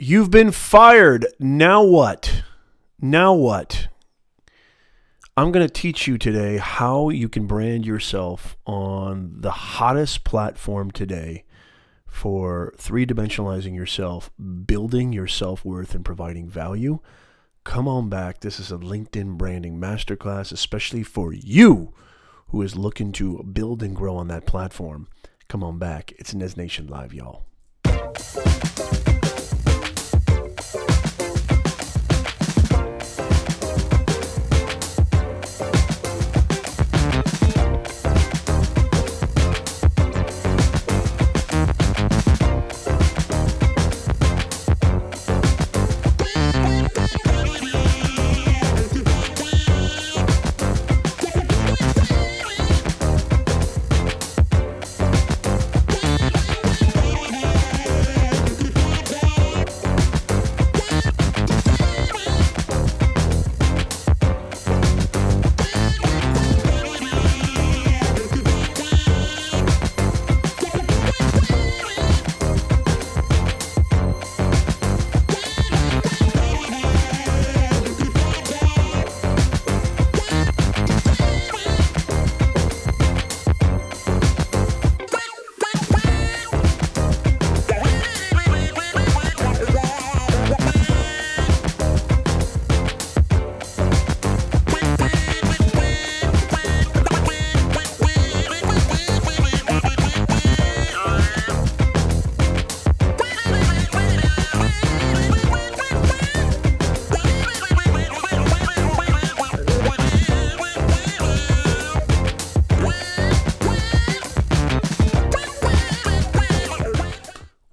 You've been fired. Now what? Now what? I'm going to teach you today how you can brand yourself on the hottest platform today for three dimensionalizing yourself, building your self worth, and providing value. Come on back. This is a LinkedIn branding masterclass, especially for you who is looking to build and grow on that platform. Come on back. It's Nez Nation Live, y'all.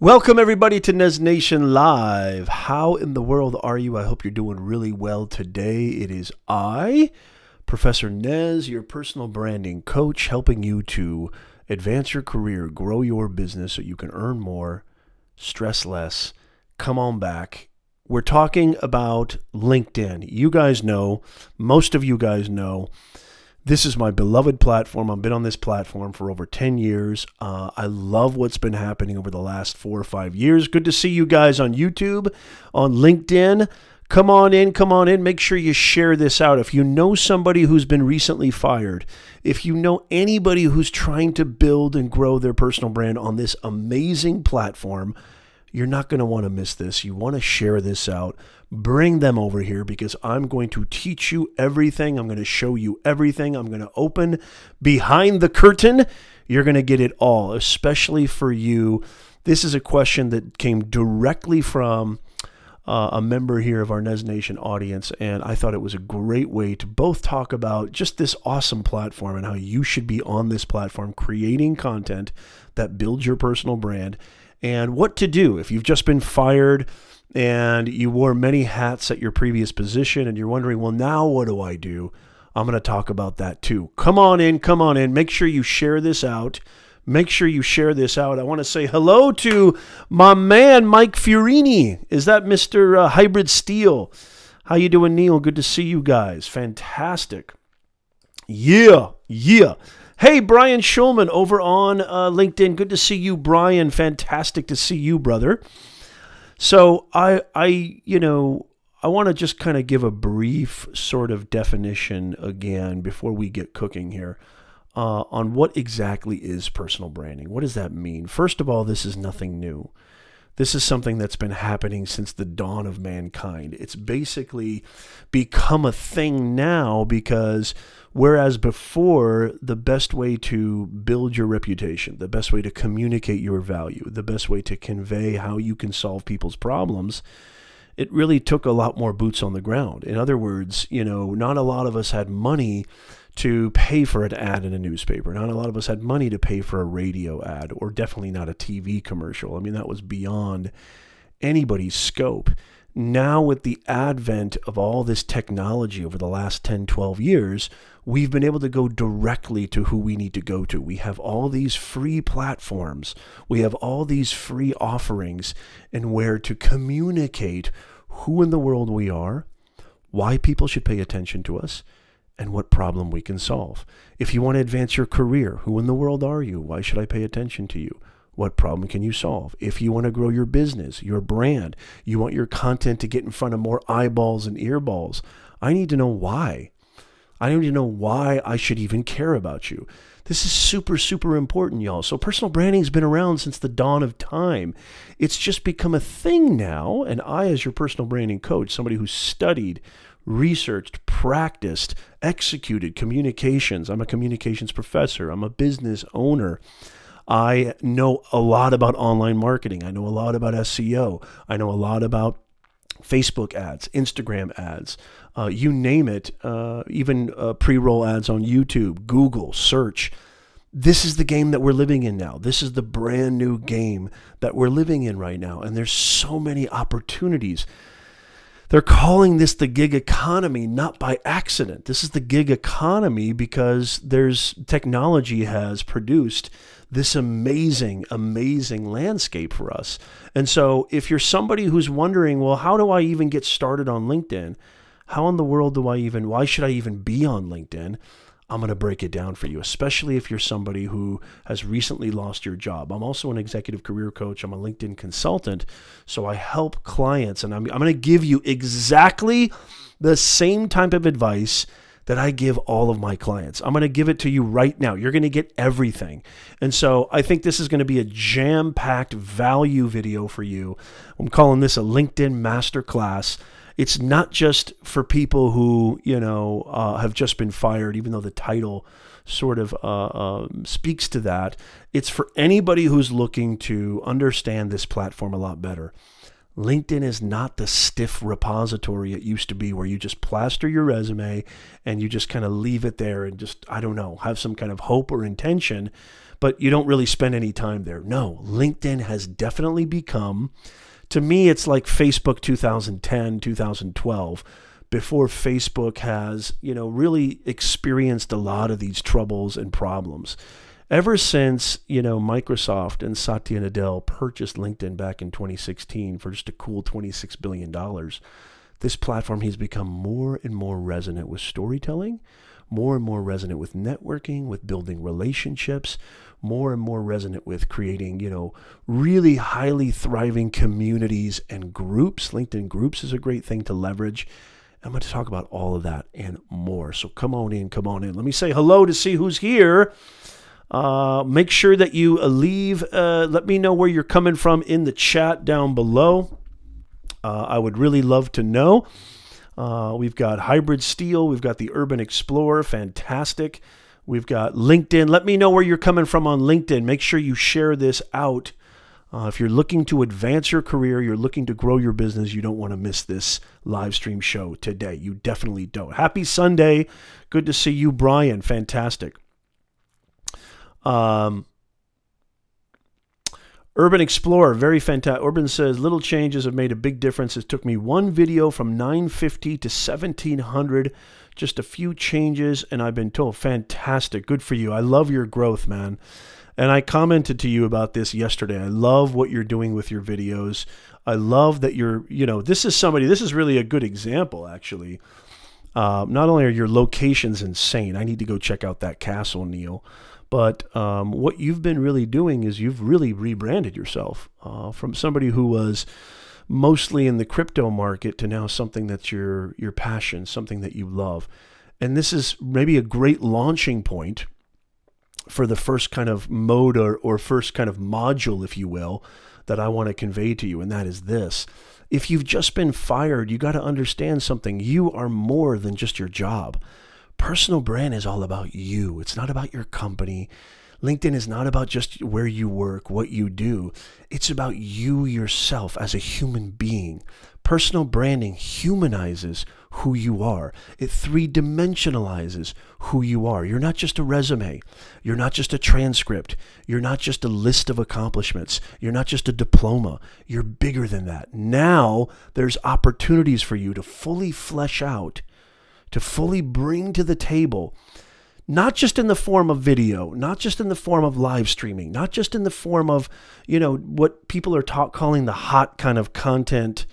Welcome, everybody, to Nez Nation Live. How in the world are you? I hope you're doing really well today. It is I, Professor Nez, your personal branding coach, helping you to advance your career, grow your business so you can earn more, stress less. Come on back. We're talking about LinkedIn. You guys know, most of you guys know, this is my beloved platform. I've been on this platform for over 10 years. Uh, I love what's been happening over the last four or five years. Good to see you guys on YouTube, on LinkedIn. Come on in, come on in. Make sure you share this out. If you know somebody who's been recently fired, if you know anybody who's trying to build and grow their personal brand on this amazing platform, you're not going to want to miss this. You want to share this out bring them over here because I'm going to teach you everything. I'm going to show you everything. I'm going to open behind the curtain. You're going to get it all, especially for you. This is a question that came directly from uh, a member here of our Nez Nation audience, and I thought it was a great way to both talk about just this awesome platform and how you should be on this platform creating content that builds your personal brand and what to do if you've just been fired and you wore many hats at your previous position and you're wondering, well, now what do I do? I'm going to talk about that too. Come on in, come on in. Make sure you share this out. Make sure you share this out. I want to say hello to my man Mike Fiorini. Is that Mr. Uh, Hybrid Steel? How you doing, Neil? Good to see you guys. Fantastic. Yeah, yeah. Hey, Brian Schulman over on uh, LinkedIn. Good to see you, Brian. Fantastic to see you, brother. So I I you know I want to just kind of give a brief sort of definition again before we get cooking here uh, on what exactly is personal branding. What does that mean? First of all, this is nothing new. This is something that's been happening since the dawn of mankind. It's basically become a thing now because whereas before, the best way to build your reputation, the best way to communicate your value, the best way to convey how you can solve people's problems, it really took a lot more boots on the ground. In other words, you know, not a lot of us had money to pay for an ad in a newspaper. Not a lot of us had money to pay for a radio ad, or definitely not a TV commercial. I mean, that was beyond anybody's scope. Now, with the advent of all this technology over the last 10, 12 years, we've been able to go directly to who we need to go to. We have all these free platforms, we have all these free offerings, and where to communicate who in the world we are, why people should pay attention to us, and what problem we can solve. If you want to advance your career, who in the world are you? Why should I pay attention to you? what problem can you solve? If you want to grow your business, your brand, you want your content to get in front of more eyeballs and earballs, I need to know why. I need to know why I should even care about you. This is super, super important, y'all. So, personal branding has been around since the dawn of time. It's just become a thing now. And I, as your personal branding coach, somebody who studied, researched, practiced, executed communications, I'm a communications professor, I'm a business owner. I know a lot about online marketing. I know a lot about SEO. I know a lot about Facebook ads, Instagram ads, uh, you name it, uh, even uh, pre roll ads on YouTube, Google, search. This is the game that we're living in now. This is the brand new game that we're living in right now. And there's so many opportunities. They're calling this the gig economy not by accident. This is the gig economy because there's technology has produced this amazing, amazing landscape for us. And so, if you're somebody who's wondering, well, how do I even get started on LinkedIn? How in the world do I even, why should I even be on LinkedIn? I'm going to break it down for you, especially if you're somebody who has recently lost your job. I'm also an executive career coach. I'm a LinkedIn consultant. So I help clients, and I'm, I'm going to give you exactly the same type of advice that I give all of my clients. I'm going to give it to you right now. You're going to get everything. And so I think this is going to be a jam packed value video for you. I'm calling this a LinkedIn masterclass. It's not just for people who, you know, uh, have just been fired, even though the title sort of uh, uh, speaks to that. It's for anybody who's looking to understand this platform a lot better. LinkedIn is not the stiff repository it used to be where you just plaster your resume and you just kind of leave it there and just, I don't know, have some kind of hope or intention, but you don't really spend any time there. No, LinkedIn has definitely become, to me, it's like Facebook 2010, 2012 before Facebook has, you know, really experienced a lot of these troubles and problems. Ever since you know Microsoft and Satya Nadella purchased LinkedIn back in 2016 for just a cool 26 billion dollars, this platform has become more and more resonant with storytelling, more and more resonant with networking, with building relationships, more and more resonant with creating, you know, really highly thriving communities and groups. LinkedIn groups is a great thing to leverage. I'm going to talk about all of that and more. So come on in, come on in. Let me say hello to see who's here. Uh, make sure that you uh, leave, uh, let me know where you're coming from in the chat down below. Uh, I would really love to know. Uh, we've got Hybrid Steel, we've got the Urban Explorer, fantastic. We've got LinkedIn. Let me know where you're coming from on LinkedIn. Make sure you share this out. Uh, if you're looking to advance your career, you're looking to grow your business, you don't want to miss this live stream show today. You definitely don't. Happy Sunday. Good to see you, Brian. Fantastic. Um, Urban Explorer, very fantastic. Urban says little changes have made a big difference. It took me one video from 950 to 1700, just a few changes, and I've been told fantastic. Good for you. I love your growth, man. And I commented to you about this yesterday. I love what you're doing with your videos. I love that you're, you know, this is somebody, this is really a good example, actually. Uh, not only are your locations insane, I need to go check out that castle, Neil. But um, what you've been really doing is you've really rebranded yourself uh, from somebody who was mostly in the crypto market to now something that's your your passion, something that you love. And this is maybe a great launching point for the first kind of mode or, or first kind of module, if you will, that I want to convey to you, and that is this. If you've just been fired, you got to understand something. You are more than just your job. Personal brand is all about you. It's not about your company. LinkedIn is not about just where you work, what you do. It's about you yourself as a human being. Personal branding humanizes who you are. It three dimensionalizes who you are. You're not just a resume. You're not just a transcript. You're not just a list of accomplishments. You're not just a diploma. You're bigger than that. Now there's opportunities for you to fully flesh out to fully bring to the table, not just in the form of video, not just in the form of live streaming, not just in the form of, you know, what people are ta- calling the hot kind of content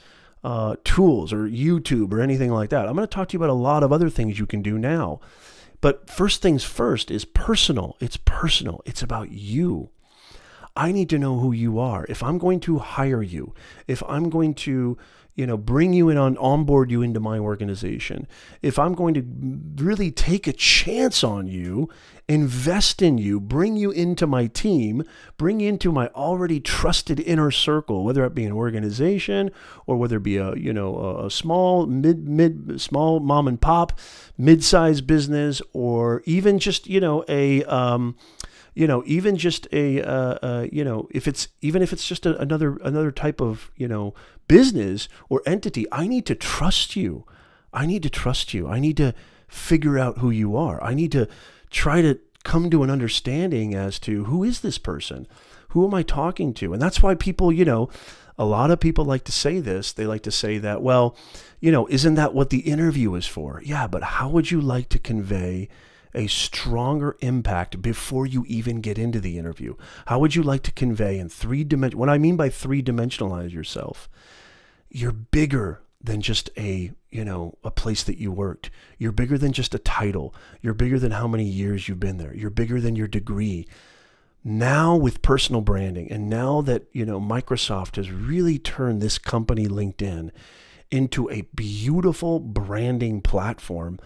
uh, tools or YouTube or anything like that. I'm going to talk to you about a lot of other things you can do now. But first things first is personal. It's personal. It's about you. I need to know who you are. If I'm going to hire you, if I'm going to you know, bring you in on onboard you into my organization, if I'm going to really take a chance on you, invest in you, bring you into my team, bring you into my already trusted inner circle, whether it be an organization or whether it be a, you know, a, small, mid, mid, small mom and pop, mid-sized business, or even just, you know, a, um, you know, even just a, uh, uh, you know, if it's even if it's just a, another another type of you know business or entity, I need to trust you. I need to trust you. I need to figure out who you are. I need to try to come to an understanding as to who is this person, who am I talking to, and that's why people, you know. A lot of people like to say this. They like to say that, well, you know, isn't that what the interview is for? Yeah, but how would you like to convey a stronger impact before you even get into the interview? How would you like to convey in three dimension? What I mean by three dimensionalize yourself, you're bigger than just a you know a place that you worked. You're bigger than just a title. You're bigger than how many years you've been there. You're bigger than your degree. Now with personal branding and now that you know microsoft has really turned this company linkedin into a beautiful branding platform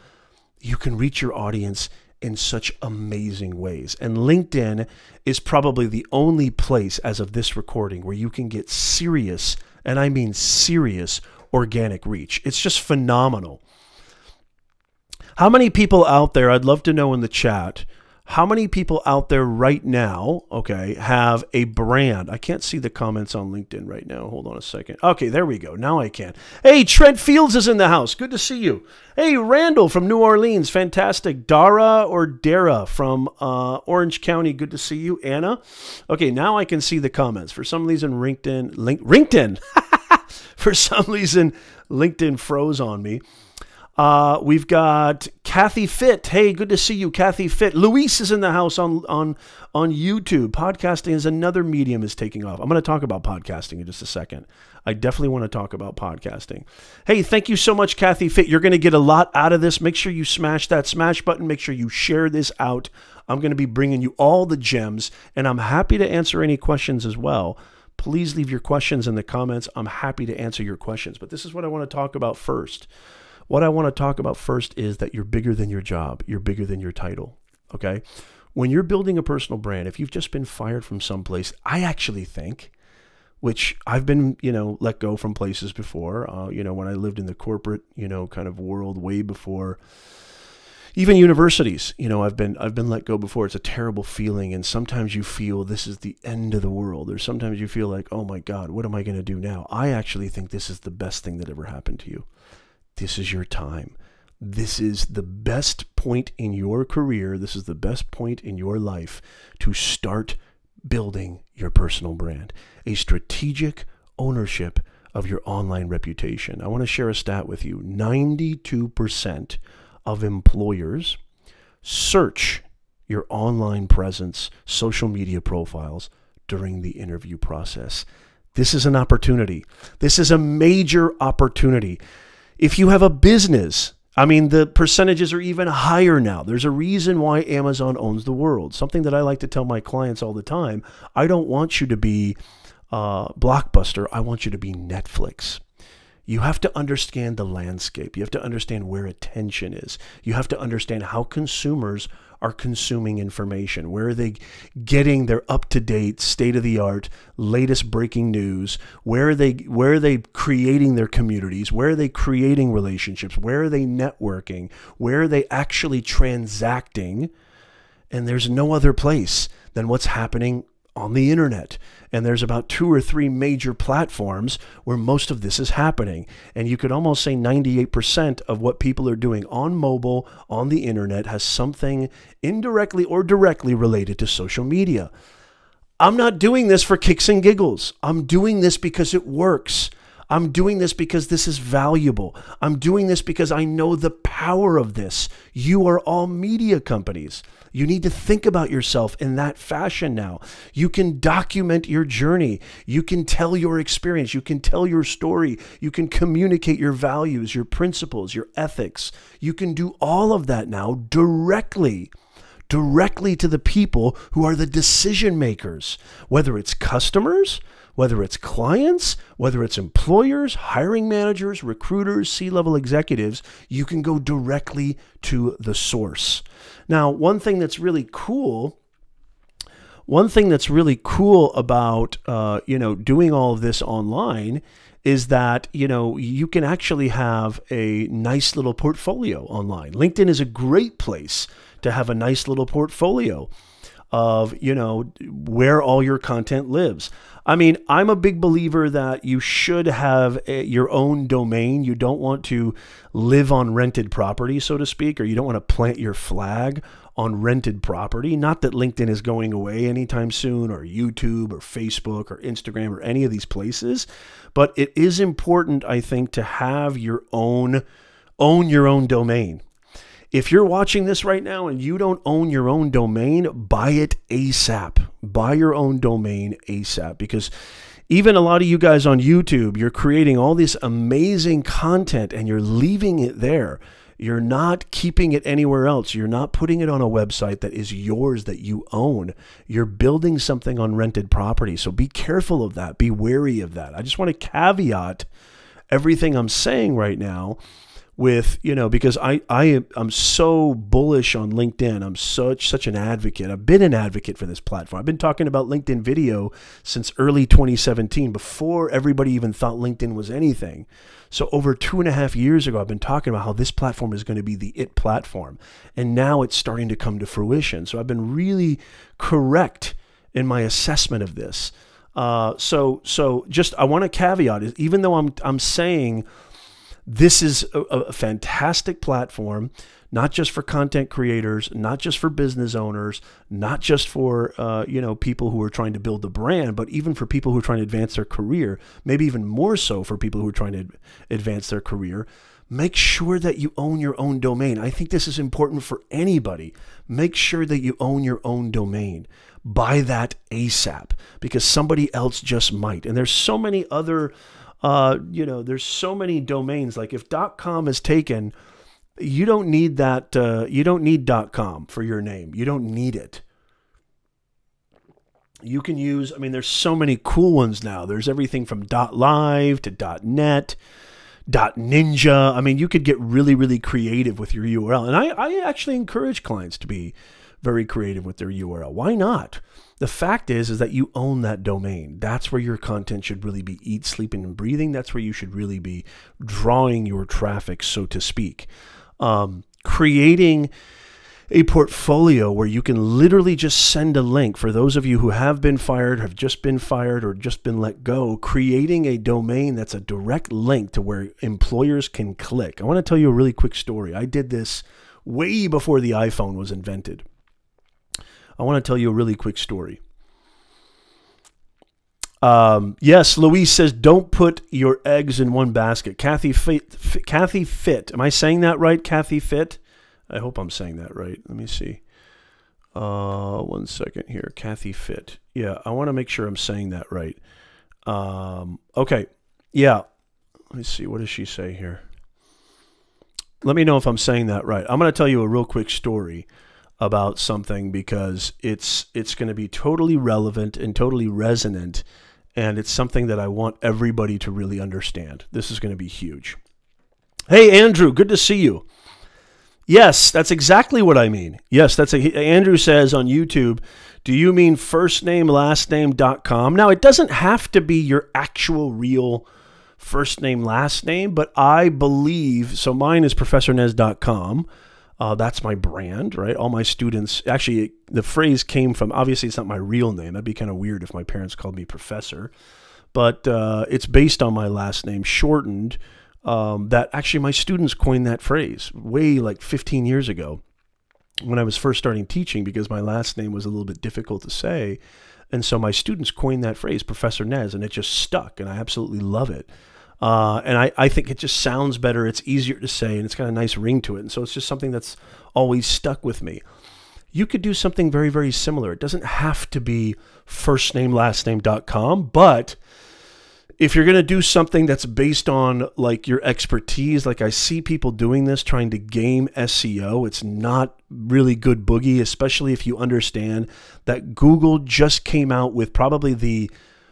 you can reach your audience in such amazing ways. And LinkedIn is probably the only place as of this recording where you can get serious, and I mean serious, organic reach. It's just phenomenal. How many people out there, I'd love to know in the chat, how many people out there right now, okay, have a brand? I can't see the comments on LinkedIn right now. Hold on a second. Okay, there we go. Now I can. Hey, Trent Fields is in the house. Good to see you. Hey, Randall from New Orleans. Fantastic. Dara or Dara from uh, Orange County. Good to see you. Anna. Okay, now I can see the comments. For some reason, LinkedIn, link, LinkedIn. For some reason, LinkedIn froze on me. Uh, we've got Kathy Fit. Hey, good to see you, Kathy Fit. Luis is in the house on on on YouTube. Podcasting is another medium is taking off. I'm going to talk about podcasting in just a second. I definitely want to talk about podcasting. Hey, thank you so much, Kathy Fit. You're going to get a lot out of this. Make sure you smash that smash button. Make sure you share this out. I'm going to be bringing you all the gems, and I'm happy to answer any questions as well. Please leave your questions in the comments. I'm happy to answer your questions. But this is what I want to talk about first. What I want to talk about first is that you're bigger than your job, you're bigger than your title. Okay. When you're building a personal brand, if you've just been fired from someplace, I actually think, which I've been, you know, let go from places before, uh, you know, when I lived in the corporate, you know, kind of world way before even universities you know i've been i've been let go before it's a terrible feeling and sometimes you feel this is the end of the world or sometimes you feel like oh my god what am i going to do now i actually think this is the best thing that ever happened to you this is your time. This is the best point in your career. This is the best point in your life to start building your personal brand, a strategic ownership of your online reputation. I want to share a stat with you 92% of employers search your online presence, social media profiles during the interview process. This is an opportunity. This is a major opportunity. If you have a business, I mean, the percentages are even higher now. There's a reason why Amazon owns the world. Something that I like to tell my clients all the time I don't want you to be uh, Blockbuster, I want you to be Netflix. You have to understand the landscape. You have to understand where attention is. You have to understand how consumers are consuming information? Where are they getting their up-to-date, state-of-the-art, latest breaking news? Where are they where are they creating their communities? Where are they creating relationships? Where are they networking? Where are they actually transacting? And there's no other place than what's happening on the internet. And there's about two or three major platforms where most of this is happening. And you could almost say 98% of what people are doing on mobile, on the internet, has something indirectly or directly related to social media. I'm not doing this for kicks and giggles. I'm doing this because it works. I'm doing this because this is valuable. I'm doing this because I know the power of this. You are all media companies. You need to think about yourself in that fashion now. You can document your journey. You can tell your experience. You can tell your story. You can communicate your values, your principles, your ethics. You can do all of that now directly directly to the people who are the decision makers, whether it's customers, whether it's clients, whether it's employers, hiring managers, recruiters, C level executives, you can go directly to the source. Now, one thing that's really cool. One thing that's really cool about uh, you know doing all of this online is that you know you can actually have a nice little portfolio online. LinkedIn is a great place to have a nice little portfolio of you know where all your content lives. I mean, I'm a big believer that you should have a, your own domain. You don't want to live on rented property, so to speak, or you don't want to plant your flag on rented property. Not that LinkedIn is going away anytime soon, or YouTube, or Facebook, or Instagram, or any of these places, but it is important, I think, to have your own own your own domain. If you're watching this right now and you don't own your own domain, buy it ASAP. Buy your own domain ASAP because even a lot of you guys on YouTube, you're creating all this amazing content and you're leaving it there. You're not keeping it anywhere else. You're not putting it on a website that is yours that you own. You're building something on rented property. So be careful of that. Be wary of that. I just want to caveat everything I'm saying right now with you know because I I am I'm so bullish on LinkedIn. I'm such such an advocate. I've been an advocate for this platform. I've been talking about LinkedIn video since early 2017, before everybody even thought LinkedIn was anything. So over two and a half years ago, I've been talking about how this platform is going to be the it platform, and now it's starting to come to fruition. So I've been really correct in my assessment of this. Uh, so so just I want to caveat is even though I'm I'm saying this is a, a, fantastic platform, not just for content creators, not just for business owners, not just for uh, you know people who are trying to build a brand, but even for people who are trying to advance their career. Maybe even more so for people who are trying to advance their career. Make sure that you own your own domain. I think this is important for anybody. Make sure that you own your own domain. Buy that ASAP because somebody else just might. And there's so many other uh, you know, there's so many domains. Like if .com is taken, you don't need that. Uh, you don't need .com for your name. You don't need it. You can use. I mean, there's so many cool ones now. There's everything from .live to .net. .ninja. I mean, you could get really, really creative with your URL. And I, I actually encourage clients to be very creative with their URL. Why not? The fact is, is that you own that domain. That's where your content should really be eat, sleeping, and breathing. That's where you should really be drawing your traffic, so to speak. Um, creating a portfolio where you can literally just send a link for those of you who have been fired, have just been fired, or just been let go, creating a domain that's a direct link to where employers can click. I want to tell you a really quick story. I did this way before the iPhone was invented. I want to tell you a really quick story. Um, yes, Louise says, don't put your eggs in one basket. Kathy Fit, Kathy Fit. Am I saying that right? Kathy Fit? I hope I'm saying that right. Let me see. Uh, one second here. Kathy Fit. Yeah, I want to make sure I'm saying that right. Um, okay. Yeah. Let me see. What does she say here? Let me know if I'm saying that right. I'm going to tell you a real quick story about something because it's it's going to be totally relevant and totally resonant and it's something that I want everybody to really understand. This is going to be huge. Hey Andrew, good to see you. Yes, that's exactly what I mean. Yes, that's a Andrew says on YouTube, do you mean first name last name.com? Now, it doesn't have to be your actual real first name last name, but I believe so mine is professornez.com. Uh, that's my brand, right? All my students, actually, the phrase came from, obviously, it's not my real name. That'd be kind of weird if my parents called me professor. But uh, it's based on my last name, shortened. Um, that actually, my students coined that phrase way like 15 years ago when I was first starting teaching because my last name was a little bit difficult to say. And so my students coined that phrase, Professor Nez, and it just stuck, and I absolutely love it. Uh, and I, I think it just sounds better. It's easier to say, and it's got a nice ring to it. And so it's just something that's always stuck with me. You could do something very, very similar. It doesn't have to be first name, last name.com, but if you're going to do something that's based on like your expertise, like I see people doing this trying to game SEO, it's not really good boogie, especially if you understand that Google just came out with probably the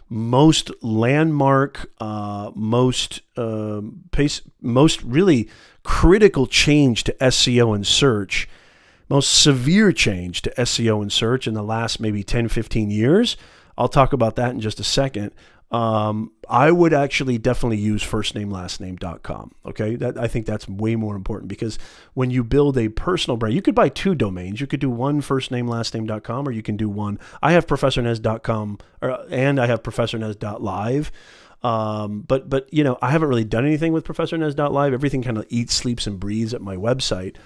most landmark, uh, most uh, pace, most really critical change to SEO and search, most severe change to SEO and search in the last maybe 10, 15 years. I'll talk about that in just a second um, I would actually definitely use firstnamelastname.com. Okay, that I think that's way more important because when you build a personal brand, you could buy two domains. You could do one firstnamelastname.com or you can do one. I have professornez.com or, and I have professornez.live. Um, but but you know I haven't really done anything with professornez.live. Everything kind of eats, sleeps, and breathes at my website.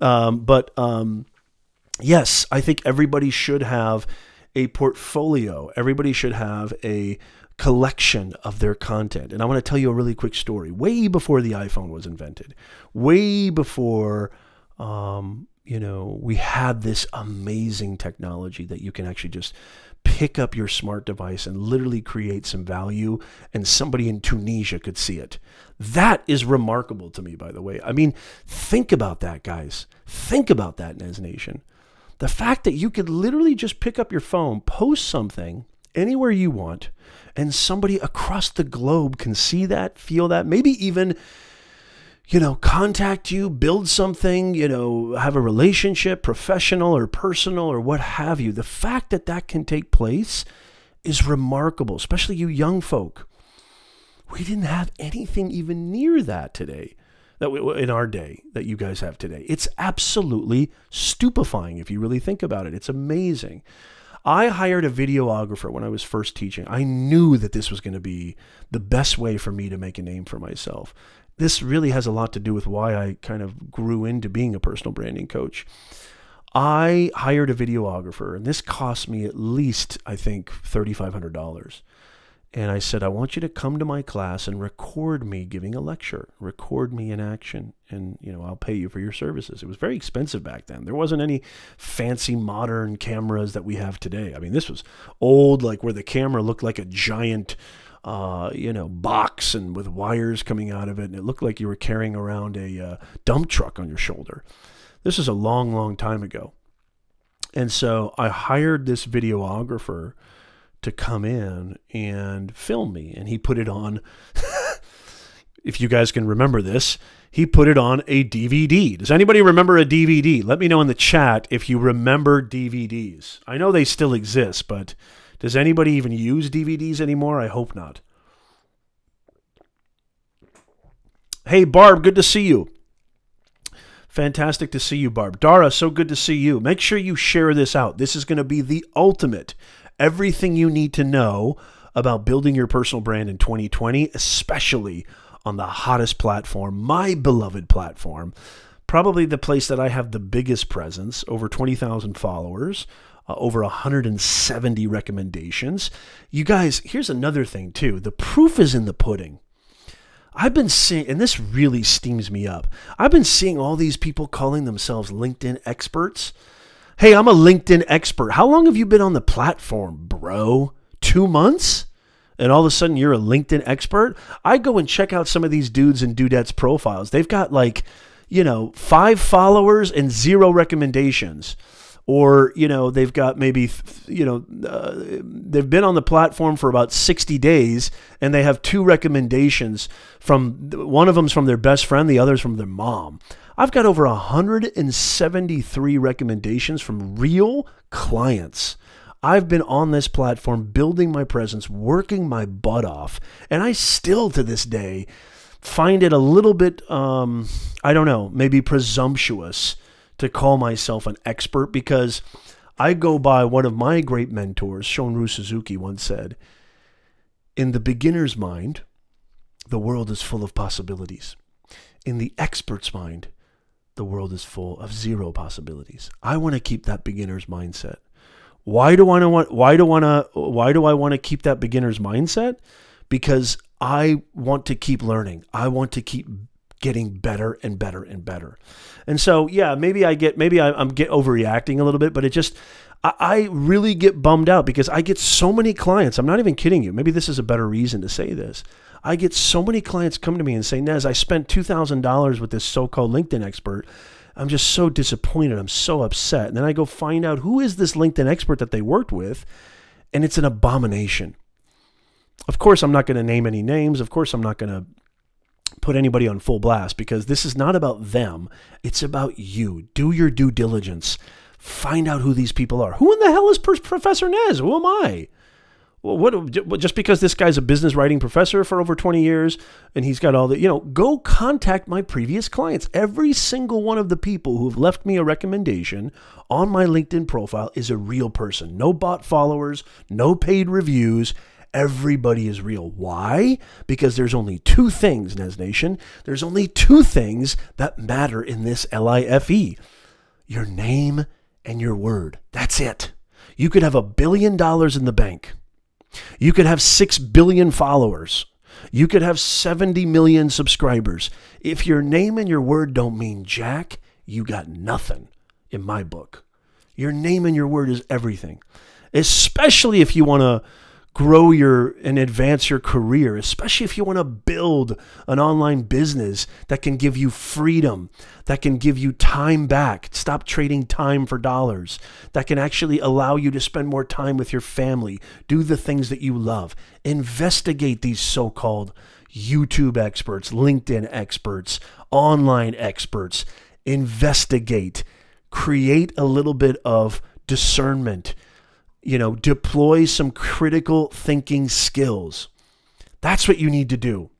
Um, but um, yes, I think everybody should have a portfolio. Everybody should have a collection of their content. And I want to tell you a really quick story. Way before the iPhone was invented, way before, um, you know, we had this amazing technology that you can actually just pick up your smart device and literally create some value, and somebody in Tunisia could see it. That is remarkable to me, by the way. I mean, think about that, guys. Think about that, Nez Nation. The fact that you could literally just pick up your phone, post something anywhere you want, and somebody across the globe can see that, feel that, maybe even you know, contact you, build something, you know, have a relationship, professional or personal or what have you. The fact that that can take place is remarkable, especially you young folk. We didn't have anything even near that today, that we, in our day that you guys have today. It's absolutely stupefying if you really think about it. It's amazing. I hired a videographer when I was first teaching. I knew that this was going to be the best way for me to make a name for myself. This really has a lot to do with why I kind of grew into being a personal branding coach. I hired a videographer, and this cost me at least, I think, $3,500. And I said, I want you to come to my class and record me giving a lecture, record me in action, and you know I'll pay you for your services. It was very expensive back then. There wasn't any fancy modern cameras that we have today. I mean, this was old, like where the camera looked like a giant, uh, you know, box and with wires coming out of it, and it looked like you were carrying around a uh, dump truck on your shoulder. This is a long, long time ago, and so I hired this videographer to come in and film me. And he put it on, if you guys can remember this, he put it on a DVD. Does anybody remember a DVD? Let me know in the chat if you remember DVDs. I know they still exist, but does anybody even use DVDs anymore? I hope not. Hey, Barb, good to see you. Fantastic to see you, Barb. Dara, so good to see you. Make sure you share this out. This is going to be the ultimate everything you need to know about building your personal brand in 2020, especially on the hottest platform, my beloved platform. Probably the place that I have the biggest presence, over 20,000 followers, uh, over 170 recommendations. You guys, here's another thing too the proof is in the pudding. I've been seeing, and this really steams me up. I've been seeing all these people calling themselves LinkedIn experts. Hey, I'm a LinkedIn expert. How long have you been on the platform, bro? Two months? And all of a sudden you're a LinkedIn expert? I go and check out some of these dudes and dudettes profiles. They've got like, you know, five followers and zero recommendations. Or, you know, they've got maybe, you know, uh, they've been on the platform for about 60 days and they have two recommendations from one of them's from their best friend, the other's from their mom. I've got over 173 recommendations from real clients. I've been on this platform building my presence, working my butt off, and I still to this day find it a little bit, um, I don't know, maybe presumptuous to call myself an expert because I go by one of my great mentors, Shunryu Suzuki, once said, In the beginner's mind, the world is full of possibilities. In the expert's mind, the world is full of zero possibilities. I want to keep that beginner's mindset. Why do I want why do I want to why do I want to keep that beginner's mindset? Because I want to keep learning. I want to keep getting better and better and better. And so, yeah, maybe I get, maybe I, am get overreacting a little bit, but it just, I, I really get bummed out because I get so many clients. I'm not even kidding you. Maybe this is a better reason to say this. I get so many clients come to me and say, Nez, I spent $2,000 with this so called LinkedIn expert. I'm just so disappointed. I'm so upset. And then I go find out who is this LinkedIn expert that they worked with, and it's an abomination. Of course, I'm not going to name any names. Of course, I'm not going to put anybody on full blast because this is not about them. It's about you. Do your due diligence. Find out who these people are. Who in the hell is Professor Nez? Who am I? Well, what just because this guy's a business writing professor for over 20 years and he's got all the, you know, go contact my previous clients. Every single one of the people who have left me a recommendation on my LinkedIn profile is a real person. No bot followers, no paid reviews. Everybody is real. Why? Because there's only two things, Nez Nation. There's only two things that matter in this LIFE your name and your word. That's it. You could have a billion dollars in the bank. You could have 6 billion followers. You could have 70 million subscribers. If your name and your word don't mean jack, you got nothing in my book. Your name and your word is everything, especially if you want to grow your and advance your career, especially if you want to build an online business that can give you freedom, that can give you time back, stop trading time for dollars, that can actually allow you to spend more time with your family, do the things that you love. Investigate these so called YouTube experts, LinkedIn experts, online experts. Investigate, create a little bit of discernment you know, deploy some critical thinking skills. That's what you need to do.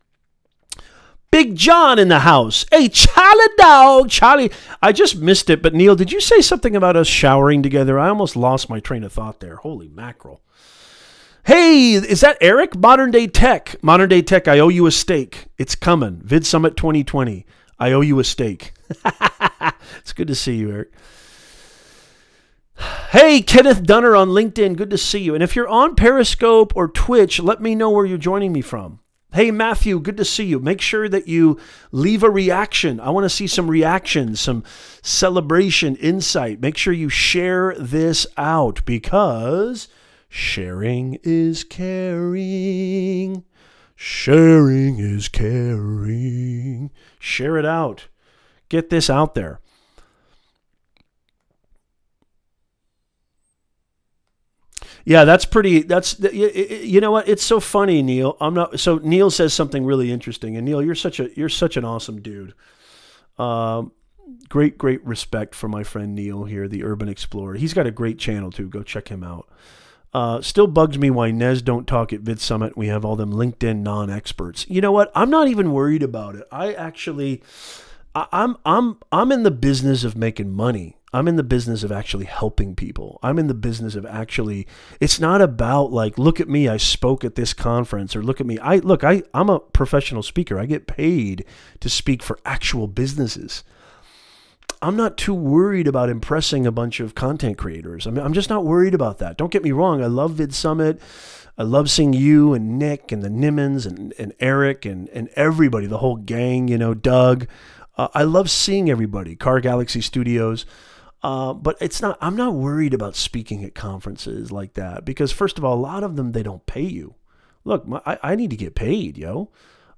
Big John in the house. Hey, Charlie dog. Charlie, I just missed it, but Neil, did you say something about us showering together? I almost lost my train of thought there. Holy mackerel. Hey, is that Eric? Modern Day Tech. Modern Day Tech, I owe you a steak. It's coming. Vid Summit 2020. I owe you a steak. it's good to see you, Eric. Hey, Kenneth Dunner on LinkedIn. Good to see you. And if you're on Periscope or Twitch, let me know where you're joining me from. Hey, Matthew, good to see you. Make sure that you leave a reaction. I want to see some reactions, some celebration, insight. Make sure you share this out because sharing is caring. Sharing is caring. Share it out. Get this out there. Yeah, that's pretty. That's you know what? It's so funny, Neil. I'm not. So Neil says something really interesting, and Neil, you're such a you're such an awesome dude. Um, great, great respect for my friend Neil here, the Urban Explorer. He's got a great channel too. Go check him out. Uh, still bugs me why Nez don't talk at Vid Summit. We have all them LinkedIn non-experts. You know what? I'm not even worried about it. I actually, I, I'm I'm I'm in the business of making money. I'm in the business of actually helping people. I'm in the business of actually it's not about like look at me I spoke at this conference or look at me I look I I'm a professional speaker. I get paid to speak for actual businesses. I'm not too worried about impressing a bunch of content creators. I mean, I'm just not worried about that. Don't get me wrong. I love Vid Summit. I love seeing you and Nick and the Nimmins and, and Eric and, and everybody, the whole gang, you know, Doug. Uh, I love seeing everybody, Car Galaxy Studios. Uh, but it's not. I'm not worried about speaking at conferences like that because first of all, a lot of them they don't pay you. Look, my, I, I need to get paid, yo.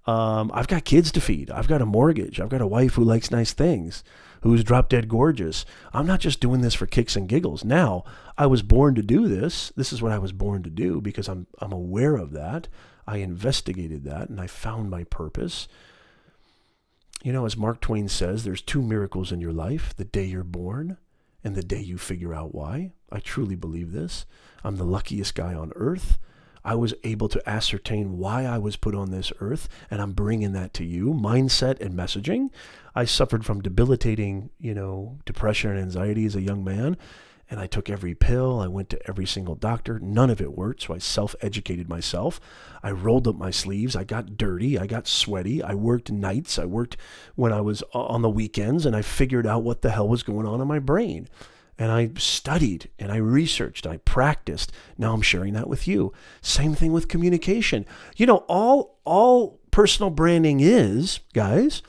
Um, I've got kids to feed. I've got a mortgage. I've got a wife who likes nice things, who's drop dead gorgeous. I'm not just doing this for kicks and giggles. Now, I was born to do this. This is what I was born to do because I'm I'm aware of that. I investigated that and I found my purpose. You know, as Mark Twain says, there's two miracles in your life: the day you're born and the day you figure out why. I truly believe this. I'm the luckiest guy on earth. I was able to ascertain why I was put on this earth, and I'm bringing that to you. Mindset and messaging. I suffered from debilitating, you know, depression and anxiety as a young man, and I took every pill. I went to every single doctor. None of it worked, so I self educated myself. I rolled up my sleeves. I got dirty. I got sweaty. I worked nights. I worked when I was uh, on the weekends, and I figured out what the hell was going on in my brain. And I studied and I researched, I practiced. Now I'm sharing that with you. Same thing with communication. You know, all all personal branding is, guys,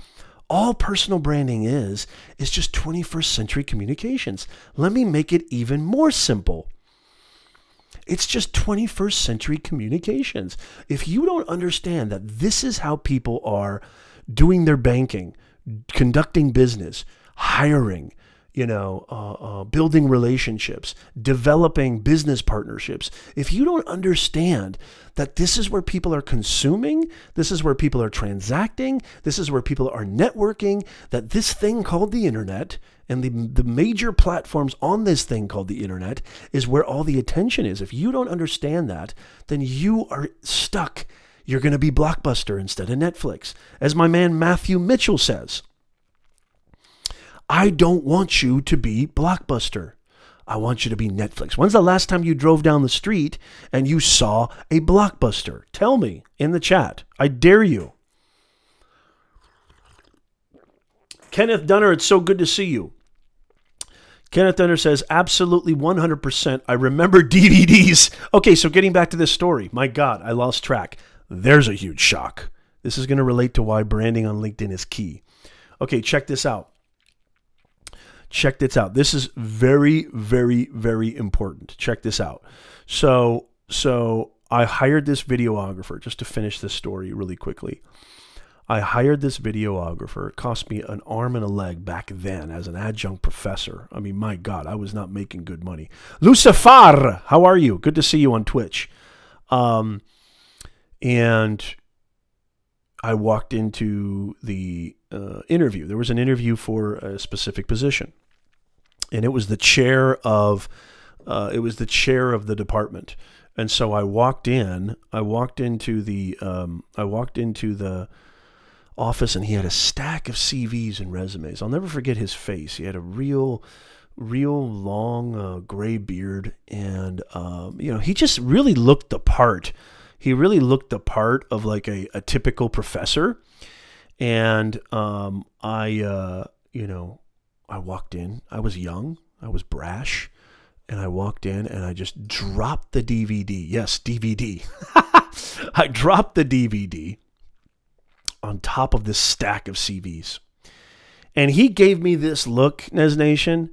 All personal branding is, is just 21st century communications. Let me make it even more simple. It's just 21st century communications. If you don't understand that this is how people are doing their banking, conducting business, hiring, you know, uh, uh, building relationships, developing business partnerships. If you don't understand that this is where people are consuming, this is where people are transacting, this is where people are networking, that this thing called the internet and the, the major platforms on this thing called the internet is where all the attention is. If you don't understand that, then you are stuck. You're going to be Blockbuster instead of Netflix. As my man Matthew Mitchell says, I don't want you to be Blockbuster. I want you to be Netflix. When's the last time you drove down the street and you saw a Blockbuster? Tell me in the chat. I dare you. Kenneth Dunner, it's so good to see you. Kenneth Dunner says, absolutely 100%. I remember DVDs. Okay, so getting back to this story. My God, I lost track. There's a huge shock. This is going to relate to why branding on LinkedIn is key. Okay, check this out. Check this out. This is very, very, very important. Check this out. So, so I hired this videographer just to finish this story really quickly. I hired this videographer. It cost me an arm and a leg back then as an adjunct professor. I mean, my God, I was not making good money. Lucifer, how are you? Good to see you on Twitch. Um, and I walked into the uh, interview. There was an interview for a specific position, and it was the chair of uh, it was the chair of the department. And so I walked in. I walked into the um, I walked into the office and he had a stack of CVs and resumes. I'll never forget his face. He had a real, real long uh, gray beard, and um, you know he just really looked the part. He really looked the part of like a, a typical professor. And um, I, uh, you know, I walked in. I was young. I was brash. And I walked in and I just dropped the DVD. Yes, DVD. I dropped the DVD on top of this stack of CVs. And he gave me this look, Nez Nation,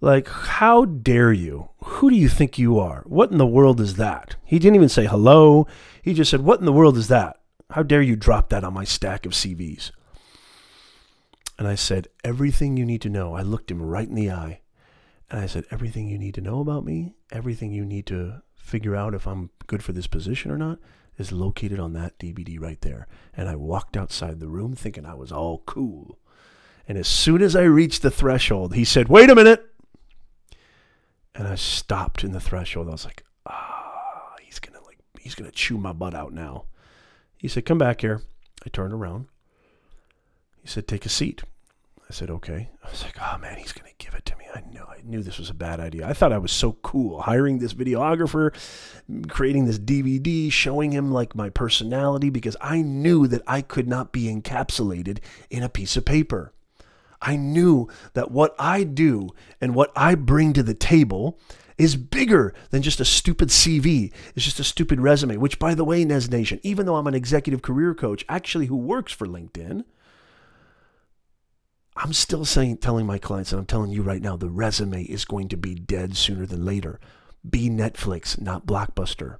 like, how dare you? Who do you think you are? What in the world is that? He didn't even say hello. He just said, What in the world is that? How dare you drop that on my stack of CVs? And I said, Everything you need to know. I looked him right in the eye. And I said, Everything you need to know about me, everything you need to figure out if I'm good for this position or not, is located on that DVD right there. And I walked outside the room thinking I was all cool. And as soon as I reached the threshold, he said, Wait a minute. And I stopped in the threshold. I was like, Ah, he's gonna like he's gonna chew my butt out now. He said, Come back here. I turned around. He said, Take a seat. I said, Okay. I was like, Oh man, he's gonna give it to me. I knew I knew this was a bad idea. I thought I was so cool hiring this videographer, creating this DVD, showing him like my personality because I knew that I could not be encapsulated in a piece of paper. I knew that what I do and what I bring to the table is bigger than just a stupid CV. It's just a stupid resume, which, by the way, Nez Nation, even though I'm an executive career coach, actually who works for LinkedIn, I'm still saying, telling my clients, and I'm telling you right now, the resume is going to be dead sooner than later. Be Netflix, not Blockbuster.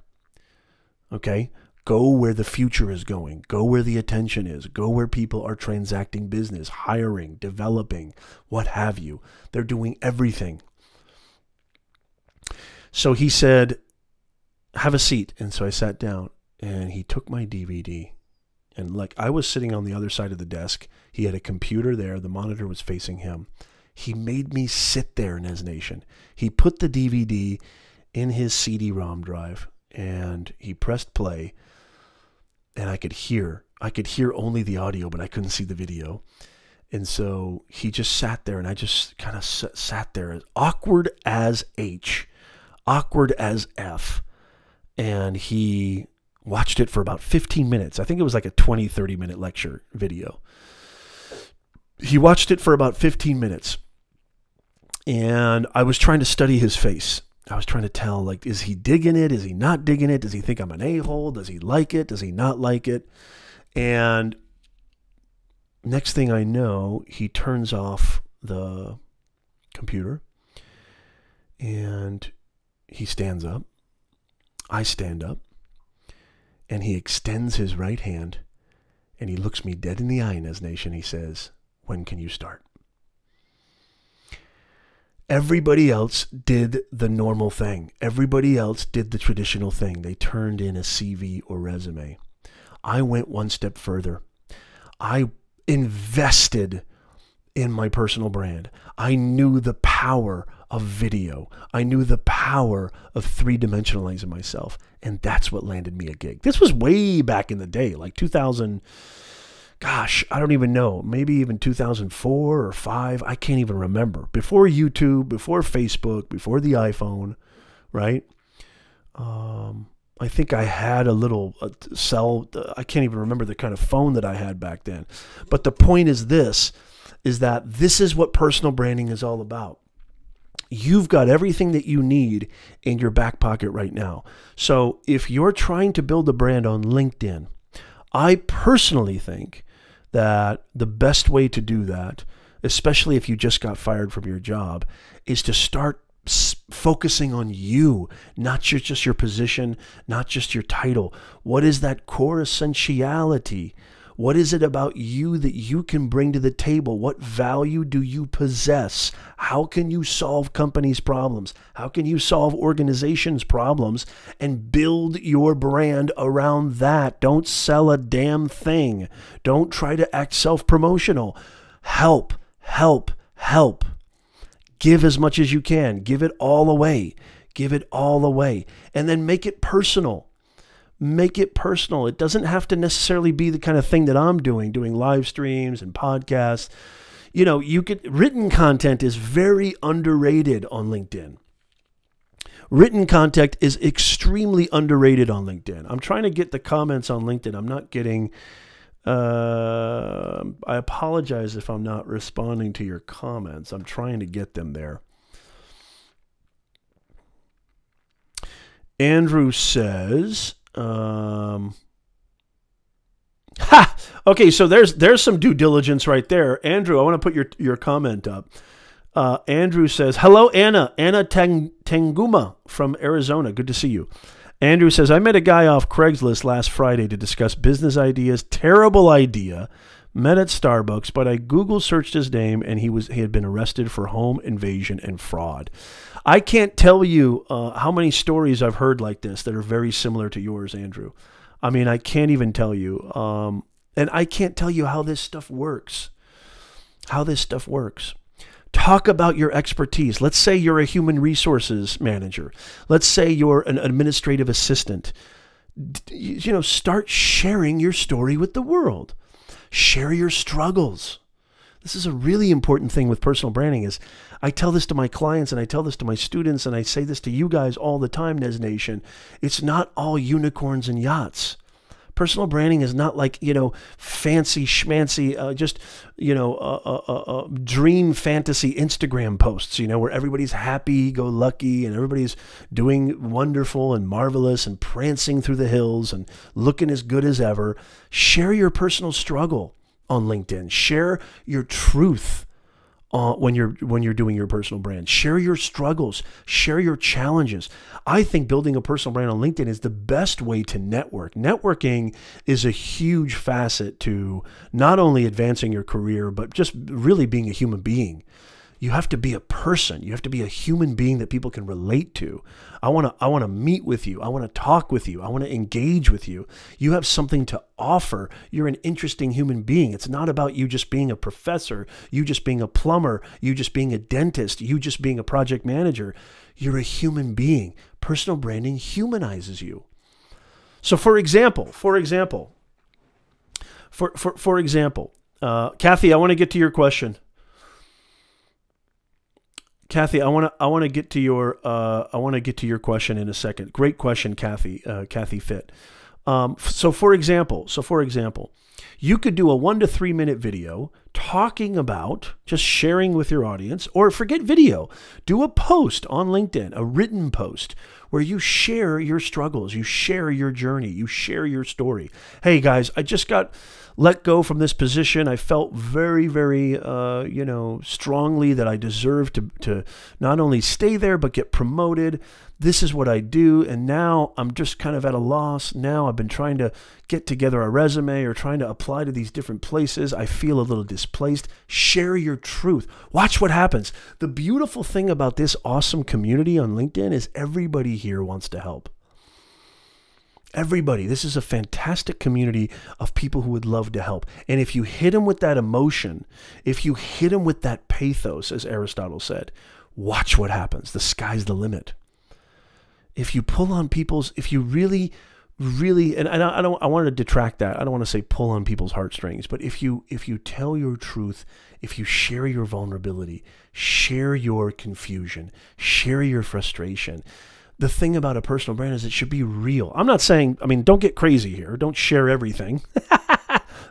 Okay? Go where the future is going. Go where the attention is. Go where people are transacting business, hiring, developing, what have you. They're doing everything. So he said, Have a seat. And so I sat down and he took my DVD and like I was sitting on the other side of the desk. He had a computer there. The monitor was facing him. He made me sit there Nez Nation. He put the DVD in his CD-ROM drive and he pressed play and I could hear. I could hear only the audio, but I couldn't see the video. And so he just sat there and I just kind of sat there as awkward as H, awkward as F. And he watched it for about 15 minutes. I think it was like a 20, 30 minute lecture video. He watched it for about 15 minutes. And I was trying to study his face. I was trying to tell, like, is he digging it? Is he not digging it? Does he think I'm an a hole? Does he like it? Does he not like it? And next thing I know, he turns off the computer and he stands up. I stand up and he extends his right hand and he looks me dead in the eye Nez Nation. He says, When can you start? Everybody else did the normal thing. Everybody else did the traditional thing. They turned in a CV or resume. I went one step further. I invested in my personal brand. I knew the power of video. I knew the power of three dimensionalizing myself. And that's what landed me a gig. This was way back in the day, like 2000 gosh, I don't even know, maybe even 2004 or 5, I can't even remember. Before YouTube, before Facebook, before the iPhone, right? Um, I think I had a little uh, cell, uh, I can't even remember the kind of phone that I had back then. But the point is this is that this is what personal branding is all about. You've got everything that you need in your back pocket right now. So if you're trying to build a brand on LinkedIn, I personally think that the best way to do that, especially if you just got fired from your job, is to start focusing on you, not just, just your position, not just your title. What is that core essentiality what is it about you that you can bring to the table? What value do you possess? How can you solve companies' problems? How can you solve organizations' problems and build your brand around that? Don't sell a damn thing. Don't try to act self promotional. Help, help, help. Give as much as you can. Give it all away. Give it all away. And then make it personal make it personal. It doesn't have to necessarily be the kind of thing that I'm doing, doing live streams and podcasts. You know, you could written content is very underrated on LinkedIn. Written content is extremely underrated on LinkedIn. I'm trying to get the comments on LinkedIn. I'm not getting uh, I apologize if I'm not responding to your comments. I'm trying to get them there. Andrew says, um, ha! Okay, so there's there's some due diligence right there. Andrew, I want to put your your comment up. Uh, Andrew says, "Hello, Anna. Anna Tang, Tanguma from Arizona. Good to see you." Andrew says, "I met a guy off Craigslist last Friday to discuss business ideas. Terrible idea. Met at Starbucks, but I Google searched his name, and he was he had been arrested for home invasion and fraud." I can't tell you uh, how many stories I've heard like this that are very similar to yours, Andrew. I mean, I can't even tell you. Um, and I can't tell you how this stuff works. How this stuff works. Talk about your expertise. Let's say you're a human resources manager. Let's say you're an administrative assistant. You know, start sharing your story with the world. Share your struggles. This is a really important thing with personal branding is I tell this to my clients and I tell this to my students and I say this to you guys all the time, Nez Nation. It's not all unicorns and yachts. Personal branding is not like, you know, fancy schmancy, uh, just, you know, uh, uh, uh, uh dream fantasy Instagram posts, you know, where everybody's happy, go lucky, and everybody's doing wonderful and marvelous and prancing through the hills and looking as good as ever. Share your personal struggle on LinkedIn. Share your truth uh, when you're when you're doing your personal brand. Share your struggles, share your challenges. I think building a personal brand on LinkedIn is the best way to network. Networking is a huge facet to not only advancing your career but just really being a human being you have to be a person. You have to be a human being that people can relate to. I want to I want to meet with you. I want to talk with you. I want to engage with you. You have something to offer. You're an interesting human being. It's not about you just being a professor, you just being a plumber, you just being a dentist, you just being a project manager. You're a human being. Personal branding humanizes you. So for example, for example, for for for example, uh, Kathy, I want to get to your question. Kathy, I want to I want to get to your uh, I want to get to your question in a second. Great question, Kathy. Uh, Kathy Fit. Um, so, for example, so for example, you could do a one to three minute video talking about just sharing with your audience, or forget video, do a post on LinkedIn, a written post where you share your struggles, you share your journey, you share your story. Hey guys, I just got let go from this position. I felt very, very, uh, you know, strongly that I deserved to, to not only stay there, but get promoted. This is what I do. And now I'm just kind of at a loss. Now I've been trying to get together a resume or trying to apply to these different places. I feel a little displaced. Share your truth. Watch what happens. The beautiful thing about this awesome community on LinkedIn is everybody here wants to help. Everybody, this is a fantastic community of people who would love to help. And if you hit them with that emotion, if you hit them with that pathos, as Aristotle said, watch what happens. The sky's the limit. If you pull on people's, if you really, really, and I don't, I want to detract that. I don't want to say pull on people's heartstrings, but if you, if you tell your truth, if you share your vulnerability, share your confusion, share your frustration, the thing about a personal brand is it should be real. I'm not saying, I mean, don't get crazy here. Don't share everything.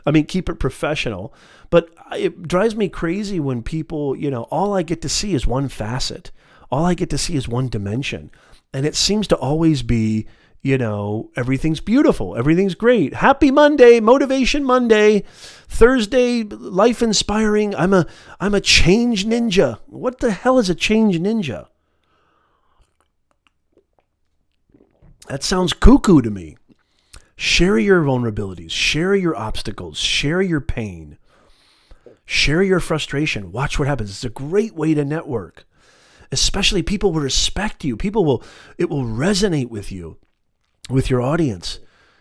I mean, keep it professional. But it drives me crazy when people, you know, all I get to see is one facet. All I get to see is one dimension. And it seems to always be, you know, everything's beautiful, everything's great. Happy Monday, Motivation Monday, Thursday, life inspiring. I'm a I'm a change ninja. What the hell is a change ninja? That sounds cuckoo to me. Share your vulnerabilities, share your obstacles, share your pain, share your frustration. Watch what happens. It's a great way to network. Especially people will respect you. People will it will resonate with you, with your audience.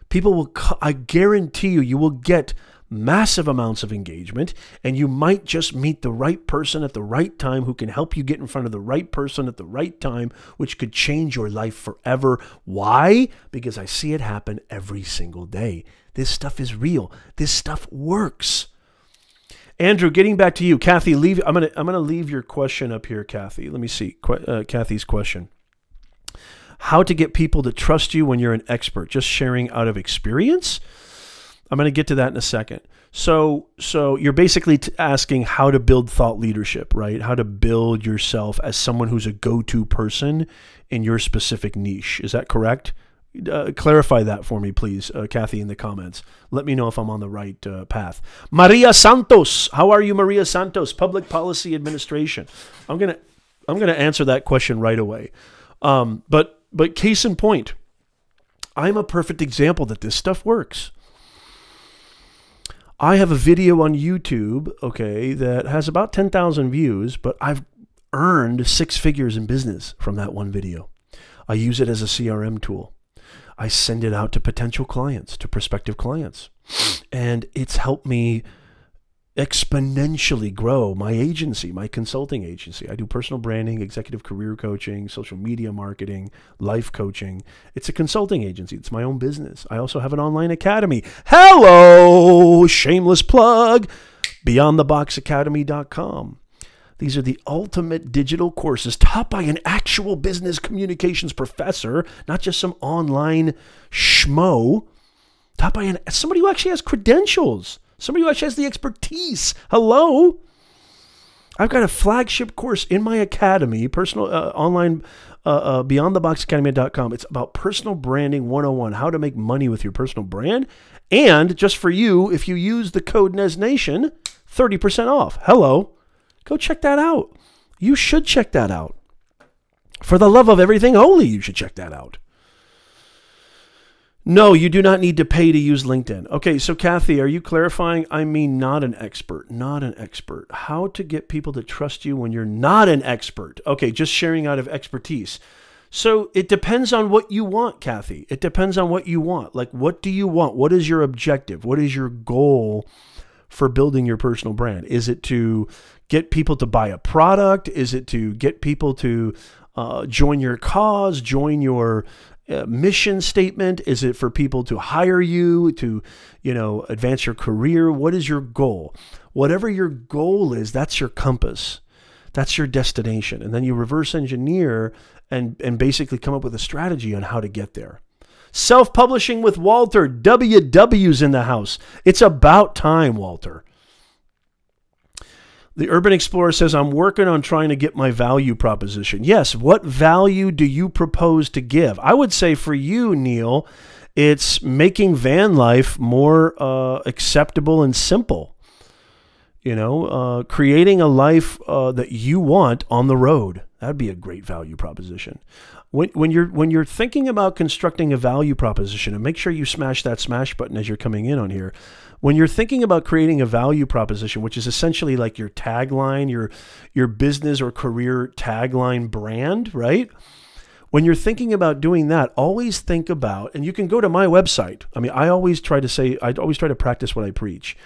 People will I guarantee you you will get massive amounts of engagement, and you might just meet the right person at the right time who can help you get in front of the right person at the right time, which could change your life forever. Why? Because I see it happen every single day. This stuff is real. This stuff works. Andrew, getting back to you, Kathy. Leave. I'm gonna. I'm gonna leave your question up here, Kathy. Let me see. Uh, Kathy's question. How to get people to trust you when you're an expert? Just sharing out of experience. I'm going to get to that in a second. So, so you're basically asking how to build thought leadership, right? How to build yourself as someone who's a go-to person in your specific niche. Is that correct? Uh, clarify that for me, please, uh, Kathy, in the comments. Let me know if I'm on the right uh, path. Maria Santos, how are you, Maria Santos? Public Policy Administration. I'm gonna, I'm gonna answer that question right away. Um, but, but case in point, I'm a perfect example that this stuff works. I have a video on YouTube, okay, that has about 10,000 views, but I've earned six figures in business from that one video. I use it as a CRM tool. I send it out to potential clients, to prospective clients. And it's helped me exponentially grow my agency, my consulting agency. I do personal branding, executive career coaching, social media marketing, life coaching. It's a consulting agency. It's my own business. I also have an online academy. Hello, shameless plug, beyondtheboxacademy.com. These are the ultimate digital courses taught by an actual business communications professor, not just some online schmo, taught by an, somebody who actually has credentials Somebody who actually has the expertise. Hello? I've got a flagship course in my academy, personal uh, online uh, uh, beyondtheboxacademy.com. It's about personal branding 101, how to make money with your personal brand. And just for you, if you use the code NezNation, 30% off. Hello. Go check that out. You should check that out. For the love of everything holy, you should check that out. No, you do not need to pay to use LinkedIn. Okay, so Kathy, are you clarifying? I mean, not an expert, not an expert. How to get people to trust you when you're not an expert? Okay, just sharing out of expertise. So it depends on what you want, Kathy. It depends on what you want. Like, what do you want? What is your objective? What is your goal for building your personal brand? Is it to get people to buy a product? Is it to get people to uh, join your cause, join your uh, mission statement? Is it for people to hire you to, you know, advance your career? What is your goal? Whatever your goal is, that's your compass. That's your destination. And then you reverse engineer and, and basically come up with a strategy on how to get there. Self publishing with Walter. WW's in the house. It's about time, Walter. The Urban Explorer says, I'm working on trying to get my value proposition. Yes, what value do you propose to give? I would say for you, Neil, it's making van life more uh, acceptable and simple. You know, uh, creating a life uh, that you want on the road. That'd be a great value proposition. When, when you're when you're thinking about constructing a value proposition, and make sure you smash that smash button as you're coming in on here. When you're thinking about creating a value proposition, which is essentially like your tagline, your your business or career tagline brand, right? when you're thinking about doing that, always think about, and you can go to my website. I mean, I always try to say, I always try to practice what I preach.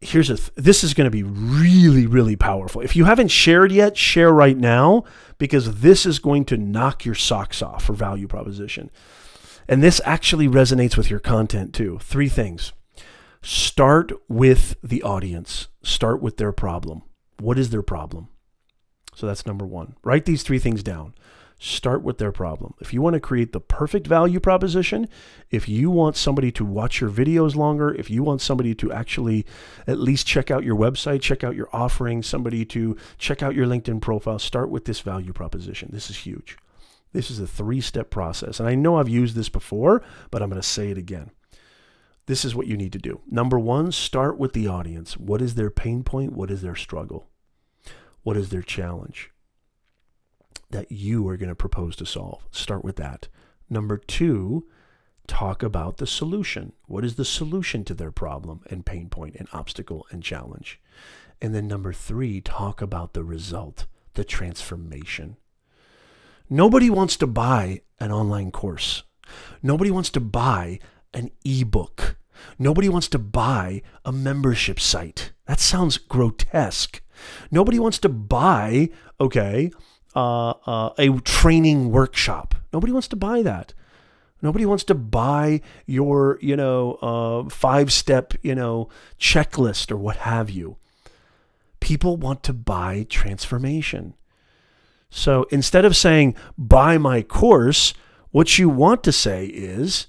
Here's a, th- this is going to be really, really powerful. If you haven't shared yet, share right now because this is going to knock your socks off for value proposition. And this actually resonates with your content too. Three things. Start with the audience, start with their problem. What is their problem? So that's number one. Write these three things down. Start with their problem. If you want to create the perfect value proposition, if you want somebody to watch your videos longer, if you want somebody to actually at least check out your website, check out your offering, somebody to check out your LinkedIn profile, start with this value proposition. This is huge. This is a three step process. And I know I've used this before, but I'm going to say it again. This is what you need to do. Number one, start with the audience. What is their pain point? What is their struggle? What is their challenge? that you are going to propose to solve. Start with that. Number two, talk about the solution. What is the solution to their problem and pain point and obstacle and challenge? And then number three, talk about the result, the transformation. Nobody wants to buy an online course. Nobody wants to buy an ebook. Nobody wants to buy a membership site. That sounds grotesque. Nobody wants to buy, okay, uh, uh, a training workshop. Nobody wants to buy that. Nobody wants to buy your, you know, uh, five step, you know, checklist or what have you. People want to buy transformation. So instead of saying, buy my course, what you want to say is,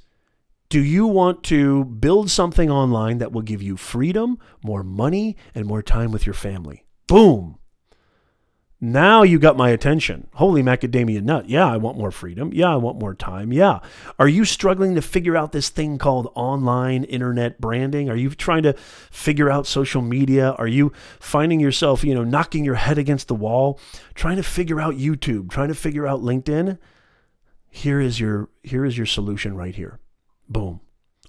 do you want to build something online that will give you freedom, more money, and more time with your family? Boom. Now you got my attention. Holy macadamia nut. Yeah, I want more freedom. Yeah, I want more time. Yeah. Are you struggling to figure out this thing called online internet branding? Are you trying to figure out social media? Are you finding yourself, you know, knocking your head against the wall, trying to figure out YouTube, trying to figure out LinkedIn? Here is your here is your solution right here. Boom.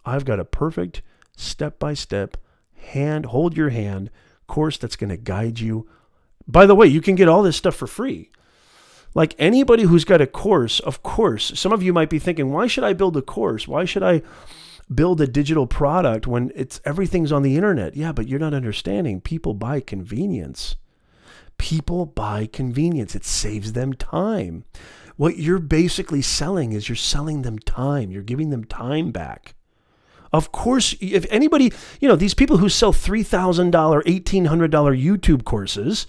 I've got a perfect step-by-step hand hold your hand course that's going to guide you by the way, you can get all this stuff for free. Like anybody who's got a course, of course, some of you might be thinking, why should I build a course? Why should I build a digital product when it's everything's on the internet? Yeah, but you're not understanding. People buy convenience. People buy convenience. It saves them time. What you're basically selling is you're selling them time. You're giving them time back. Of course, if anybody, you know, these people who sell $3,000, $1,800 YouTube courses,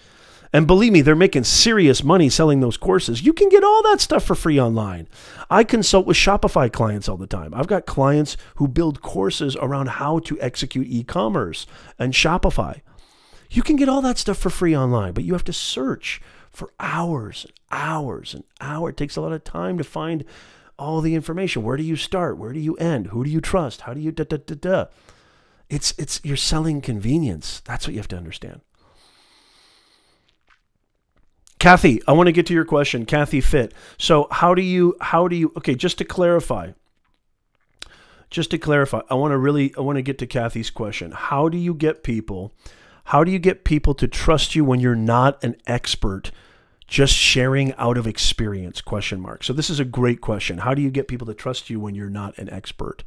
and believe me, they're making serious money selling those courses. You can get all that stuff for free online. I consult with Shopify clients all the time. I've got clients who build courses around how to execute e commerce and Shopify. You can get all that stuff for free online, but you have to search for hours and hours and hours. It takes a lot of time to find all the information. Where do you start? Where do you end? Who do you trust? How do you da da da da? It's it's you're selling convenience. That's what you have to understand. Kathy, I want to get to your question. Kathy Fit. So how do you how do you okay, just to clarify. Just to clarify, I want to really I want to get to Kathy's question. How do you get people how do you get people to trust you when you're not an expert? Just sharing out of experience question mark. So this is a great question. How do you get people to trust you when you're not an expert?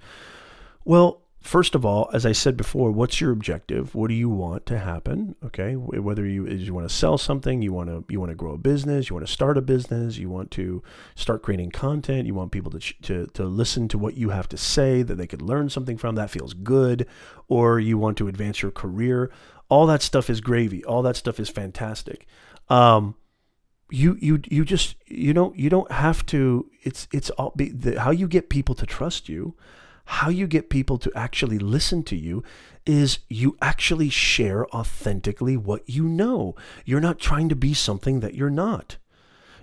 Well, first of all, as I said before, what's your objective? What do you want to happen? Okay, whether you you want to sell something, you want to you want to grow a business, you want to start a business, you want to start creating content, you want people to to to listen to what you have to say that they could learn something from that feels good, or you want to advance your career. All that stuff is gravy. All that stuff is fantastic. Um, you you you just you don't you don't have to. It's it's all the, how you get people to trust you how you get people to actually listen to you is you actually share authentically what you know. You're not trying to be something that you're not.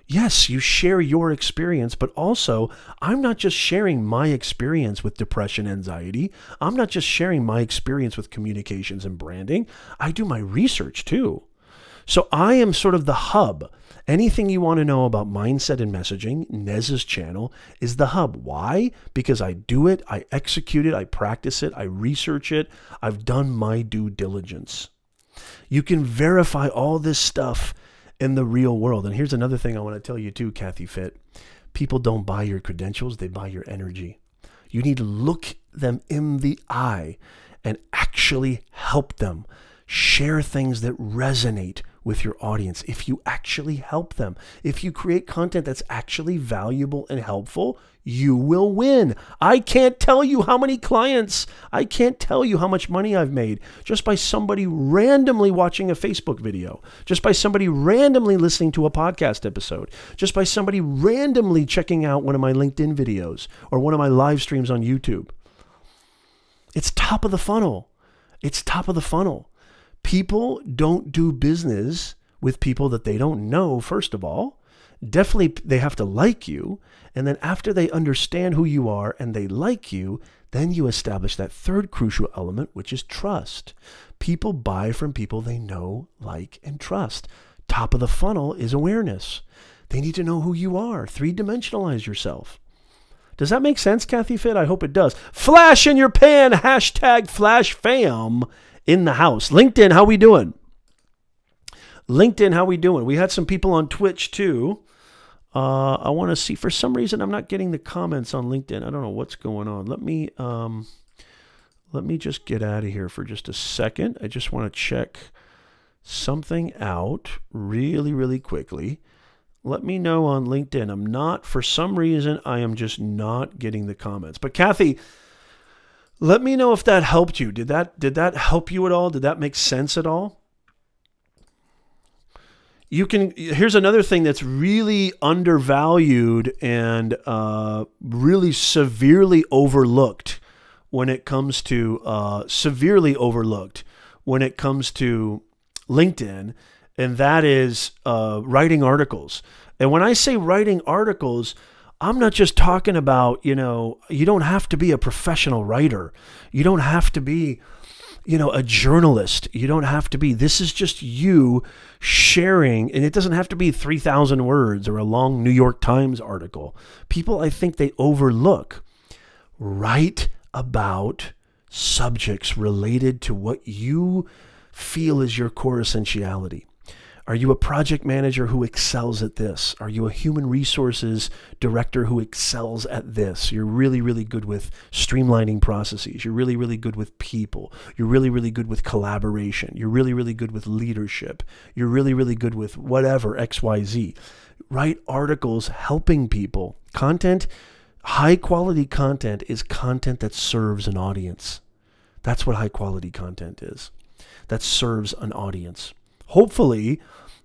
Yes, you share your experience, but also I'm not just sharing my experience with depression, anxiety. I'm not just sharing my experience with communications and branding. I do my research too. So I am sort of the hub. Anything you want to know about mindset and messaging, Nez's channel is the hub. Why? Because I do it, I execute it, I practice it, I research it, I've done my due diligence. You can verify all this stuff in the real world. And here's another thing I want to tell you too, Kathy Fit. People don't buy your credentials, they buy your energy. You need to look them in the eye and actually help them share things that resonate with your audience, if you actually help them, if you create content that's actually valuable and helpful, you will win. I can't tell you how many clients, I can't tell you how much money I've made just by somebody randomly watching a Facebook video, just by somebody randomly listening to a podcast episode, just by somebody randomly checking out one of my LinkedIn videos or one of my live streams on YouTube. It's top of the funnel. It's top of the funnel people don't do business with people that they don't know, first of all. Definitely, they have to like you. And then, after they understand who you are and they like you, then you establish that third crucial element, which is trust. People buy from people they know, like, and trust. Top of the funnel is awareness. They need to know who you are, three dimensionalize yourself. Does that make sense, Kathy Fit? I hope it does. Flash in your pan, hashtag flash fam in the house. LinkedIn, how we doing? LinkedIn, how we doing? We had some people on Twitch too. Uh, I want to see. For some reason, I'm not getting the comments on LinkedIn. I don't know what's going on. Let me um, let me just get out of here for just a second. I just want to check something out really, really quickly. Let me know on LinkedIn. I'm not, for some reason, I am just not getting the comments. But Kathy, let me know if that helped you. Did that did that help you at all? Did that make sense at all? You can. Here's another thing that's really undervalued and uh, really severely overlooked when it comes to uh, severely overlooked when it comes to LinkedIn, and that is uh, writing articles. And when I say writing articles, I'm not just talking about, you know, you don't have to be a professional writer. You don't have to be, you know, a journalist. You don't have to be. This is just you sharing, and it doesn't have to be 3,000 words or a long New York Times article. People, I think they overlook. Write about subjects related to what you feel is your core essentiality. Are you a project manager who excels at this? Are you a human resources director who excels at this? You're really, really good with streamlining processes. You're really, really good with people. You're really, really good with collaboration. You're really, really good with leadership. You're really, really good with whatever, XYZ. Write articles helping people. Content, high quality content is content that serves an audience. That's what high quality content is. That serves an audience. Hopefully,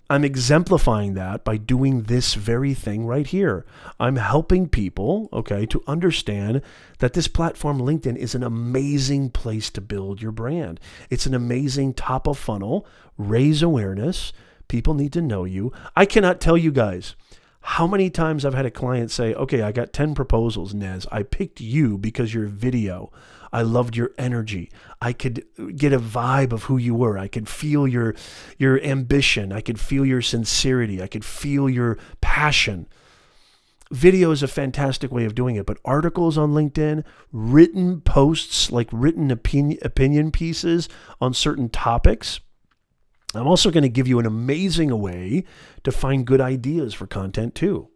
I'm exemplifying that by doing this very thing right here. I'm helping people, okay, to understand that this platform, LinkedIn, is an amazing place to build your brand. It's an amazing top of funnel, raise awareness. People need to know you. I cannot tell you guys how many times I've had a client say, okay, I got 10 proposals, Nez. I picked you because your video. I loved your energy. I could get a vibe of who you were. I could feel your your ambition. I could feel your sincerity. I could feel your passion. Video is a fantastic way of doing it, but articles on LinkedIn, written posts, like written opinion, opinion pieces on certain topics, I'm also going to give you an amazing way to find good ideas for content too.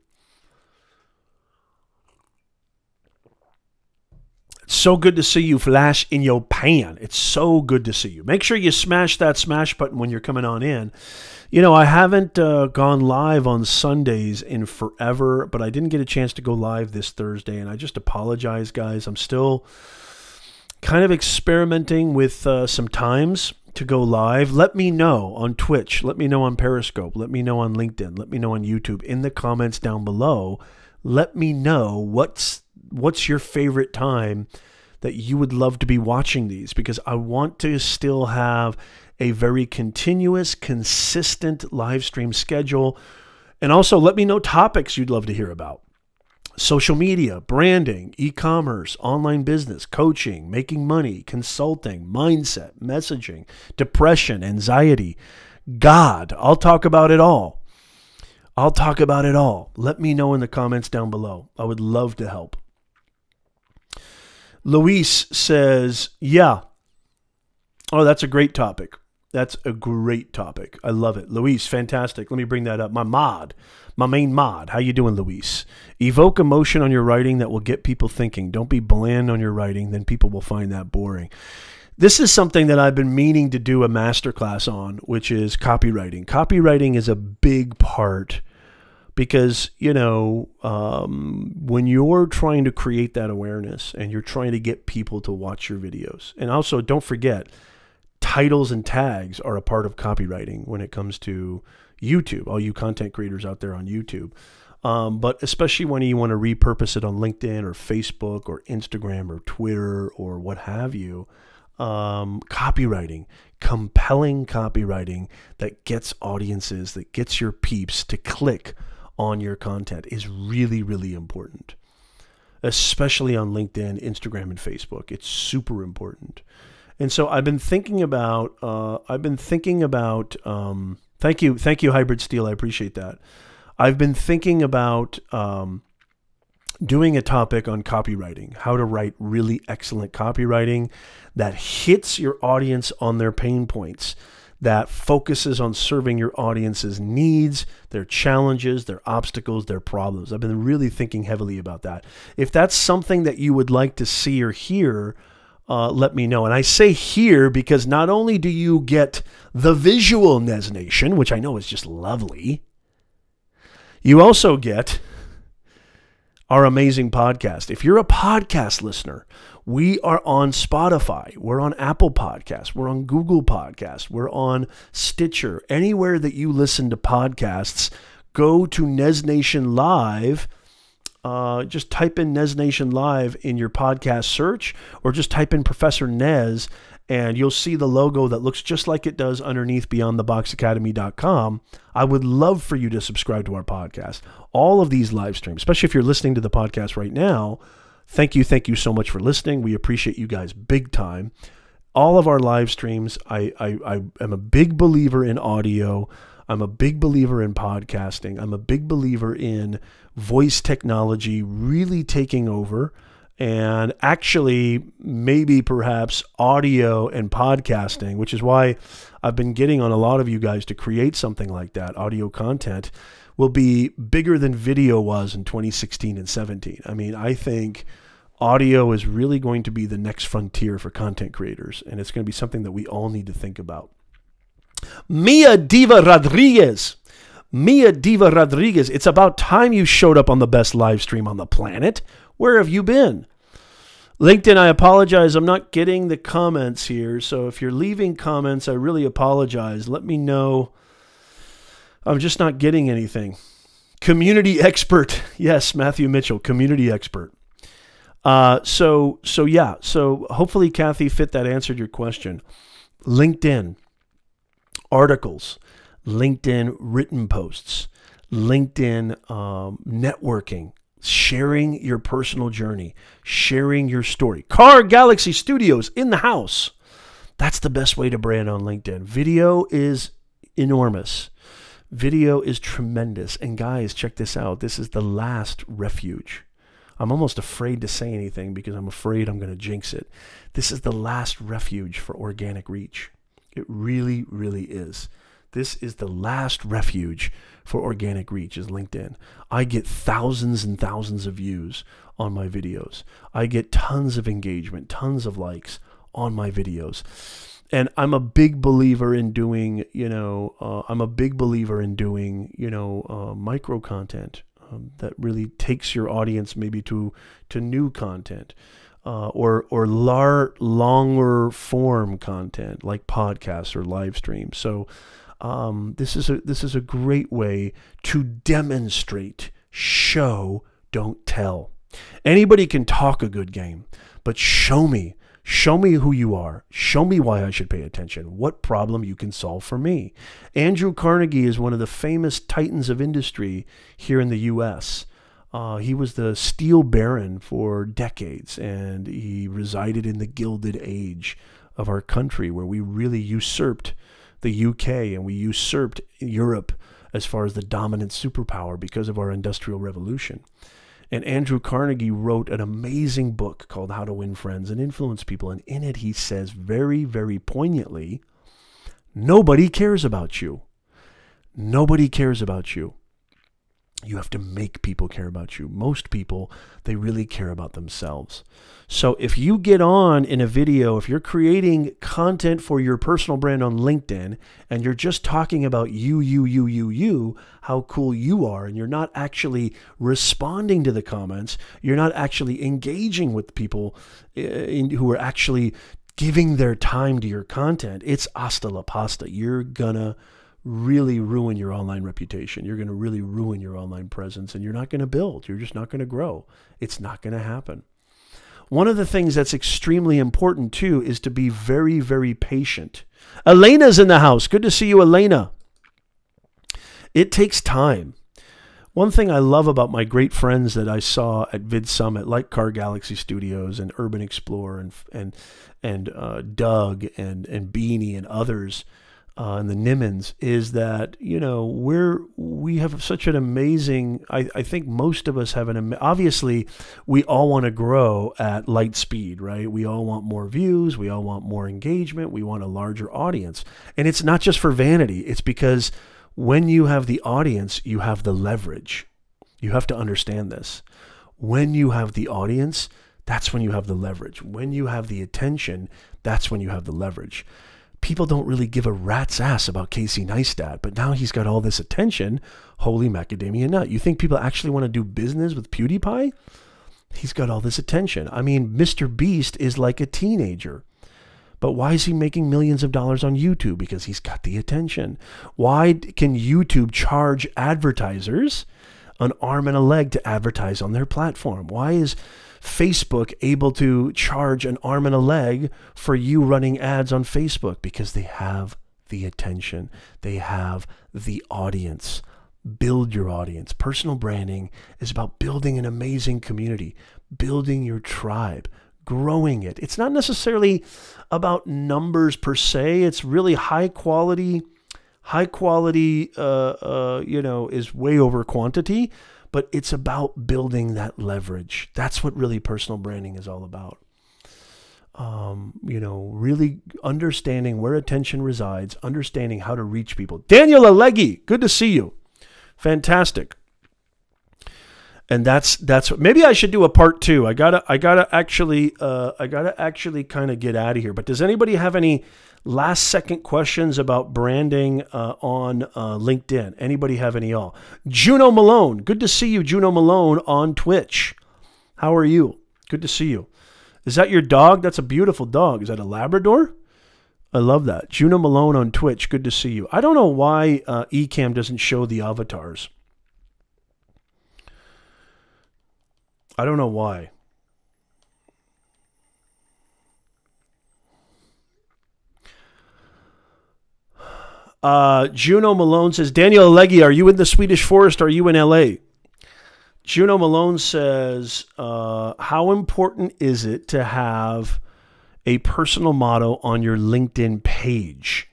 So good to see you flash in your pan. It's so good to see you. Make sure you smash that smash button when you're coming on in. You know, I haven't uh, gone live on Sundays in forever, but I didn't get a chance to go live this Thursday, and I just apologize, guys. I'm still kind of experimenting with uh, some times to go live. Let me know on Twitch. Let me know on Periscope. Let me know on LinkedIn. Let me know on YouTube. In the comments down below, let me know what's what's your favorite time that you would love to be watching these because I want to still have a very continuous, consistent live stream schedule. And also let me know topics you'd love to hear about social media, branding, e commerce, online business, coaching, making money, consulting, mindset, messaging, depression, anxiety, God. I'll talk about it all. I'll talk about it all. Let me know in the comments down below. I would love to help. Luis says, Yeah. Oh, that's a great topic. That's a great topic. I love it. Luis, fantastic. Let me bring that up. My mod, my main mod. How you doing, Luis? Evoke emotion on your writing that will get people thinking. Don't be bland on your writing, then people will find that boring. This is something that I've been meaning to do a masterclass on, which is copywriting. Copywriting is a big part because you know um, when you're trying to create that awareness and you're trying to get people to watch your videos and also don't forget titles and tags are a part of copywriting when it comes to youtube all you content creators out there on youtube. Um, but especially when you want to repurpose it on linkedin or facebook or instagram or twitter or what have you um, copywriting compelling copywriting that gets audiences that gets your peeps to click on your content is really, really important, especially on LinkedIn, Instagram, and Facebook. It's super important. And so I've been thinking about, uh, I've been thinking about, um, thank you, thank you, Hybrid Steel. I appreciate that. I've been thinking about um, doing a topic on copywriting, how to write really excellent copywriting that hits your audience on their pain points that focuses on serving your audience's needs, their challenges, their obstacles, their problems. I've been really thinking heavily about that. If that's something that you would like to see or hear, uh, let me know. And I say here because not only do you get the visual Nez Nation, which I know is just lovely, you also get our amazing podcast. If you're a podcast listener, we are on Spotify. We're on Apple Podcasts. We're on Google Podcasts. We're on Stitcher. Anywhere that you listen to podcasts, go to Nez Nation Live. Uh, just type in Nez Nation Live in your podcast search, or just type in Professor Nez, and you'll see the logo that looks just like it does underneath beyondtheboxacademy.com. I would love for you to subscribe to our podcast. All of these live streams, especially if you're listening to the podcast right now, Thank you, thank you so much for listening. We appreciate you guys big time. All of our live streams, I, I, I am a big believer in audio. I'm a big believer in podcasting. I'm a big believer in voice technology really taking over and actually maybe perhaps audio and podcasting, which is why I've been getting on a lot of you guys to create something like that, audio content will be bigger than video was in 2016 and 17. I mean, I think audio is really going to be the next frontier for content creators, and it's going to be something that we all need to think about. Mia Diva Rodriguez. Mia Diva Rodriguez, it's about time you showed up on the best live stream on the planet. Where have you been? LinkedIn, I apologize. I'm not getting the comments here. So if you're leaving comments, I really apologize. Let me know I'm just not getting anything. Community expert. Yes, Matthew Mitchell, community expert. Uh, so, so yeah. So hopefully, Kathy fit that answered your question. LinkedIn articles, LinkedIn written posts, LinkedIn um, networking, sharing your personal journey, sharing your story. Car Galaxy Studios in the house. That's the best way to brand on LinkedIn. Video is enormous. Video is tremendous. And guys, check this out. This is the last refuge. I'm almost afraid to say anything because I'm afraid I'm going to jinx it. This is the last refuge for organic reach. It really, really is. This is the last refuge for organic reach is LinkedIn. I get thousands and thousands of views on my videos. I get tons of engagement, tons of likes on my videos and I'm a big believer in doing, you know, uh, I'm a big believer in doing, you know, uh, micro content um, that really takes your audience maybe to to new content, uh, or or lar- longer form content like podcasts or live streams. So um, this is a this is a great way to demonstrate, show, don't tell. Anybody can talk a good game, but show me Show me who you are. Show me why I should pay attention. What problem you can solve for me. Andrew Carnegie is one of the famous titans of industry here in the U.S. Uh, he was the steel baron for decades, and he resided in the Gilded Age of our country, where we really usurped the UK and we usurped Europe as far as the dominant superpower because of our industrial revolution. And Andrew Carnegie wrote an amazing book called How to Win Friends and Influence People. And in it, he says very, very poignantly nobody cares about you. Nobody cares about you. You have to make people care about you. Most people, they really care about themselves. So if you get on in a video, if you're creating content for your personal brand on LinkedIn and you're just talking about you, you, you, you, you, how cool you are, and you're not actually responding to the comments, you're not actually engaging with people eh, who are actually giving their time to your content, it's hasta la pasta. You're gonna really ruin your online reputation. You're going to really ruin your online presence and you're not going to build. You're just not going to grow. It's not going to happen. One of the things that's extremely important too is to be very, very patient. Elena's in the house. Good to see you, Elena. It takes time. One thing I love about my great friends that I saw at Vid Summit, like Car Galaxy Studios and Urban Explorer and and and uh, Doug and and Beanie and others, uh, and the Nimmins is that you know we're we have such an amazing. I, I think most of us have an obviously we all want to grow at light speed, right? We all want more views, we all want more engagement, we want a larger audience, and it's not just for vanity. It's because when you have the audience, you have the leverage. You have to understand this. When you have the audience, that's when you have the leverage. When you have the attention, that's when you have the leverage people don't really give a rat's ass about Casey Neistat, but now he's got all this attention. Holy macadamia nut. You think people actually want to do business with PewDiePie? He's got all this attention. I mean, Mr. Beast is like a teenager. But why is he making millions of dollars on YouTube? Because he's got the attention. Why can YouTube charge advertisers an arm and a leg to advertise on their platform? Why is Facebook able to charge an arm and a leg for you running ads on Facebook because they have the attention, they have the audience. Build your audience. Personal branding is about building an amazing community, building your tribe, growing it. It's not necessarily about numbers per se, it's really high quality. High quality, uh, uh, you know, is way over quantity but it's about building that leverage. That's what really personal branding is all about. Um, you know, really understanding where attention resides, understanding how to reach people. Daniel Alegi, good to see you. Fantastic. And that's that's maybe I should do a part two. I gotta I gotta actually uh, I gotta actually kind of get out of here. But does anybody have any Last second questions about branding uh, on uh, LinkedIn. Anybody have any all? Juno Malone. Good to see you, Juno Malone, on Twitch. How are you? Good to see you. Is that your dog? That's a beautiful dog. Is that a Labrador? I love that. Juno Malone on Twitch. Good to see you. I don't know why uh, Ecamm doesn't show the avatars. I don't know why. Uh, Juno Malone says, Daniel Alegi, are you in the Swedish forest? Are you in LA? Juno Malone says, uh, how important is it to have a personal motto on your LinkedIn page?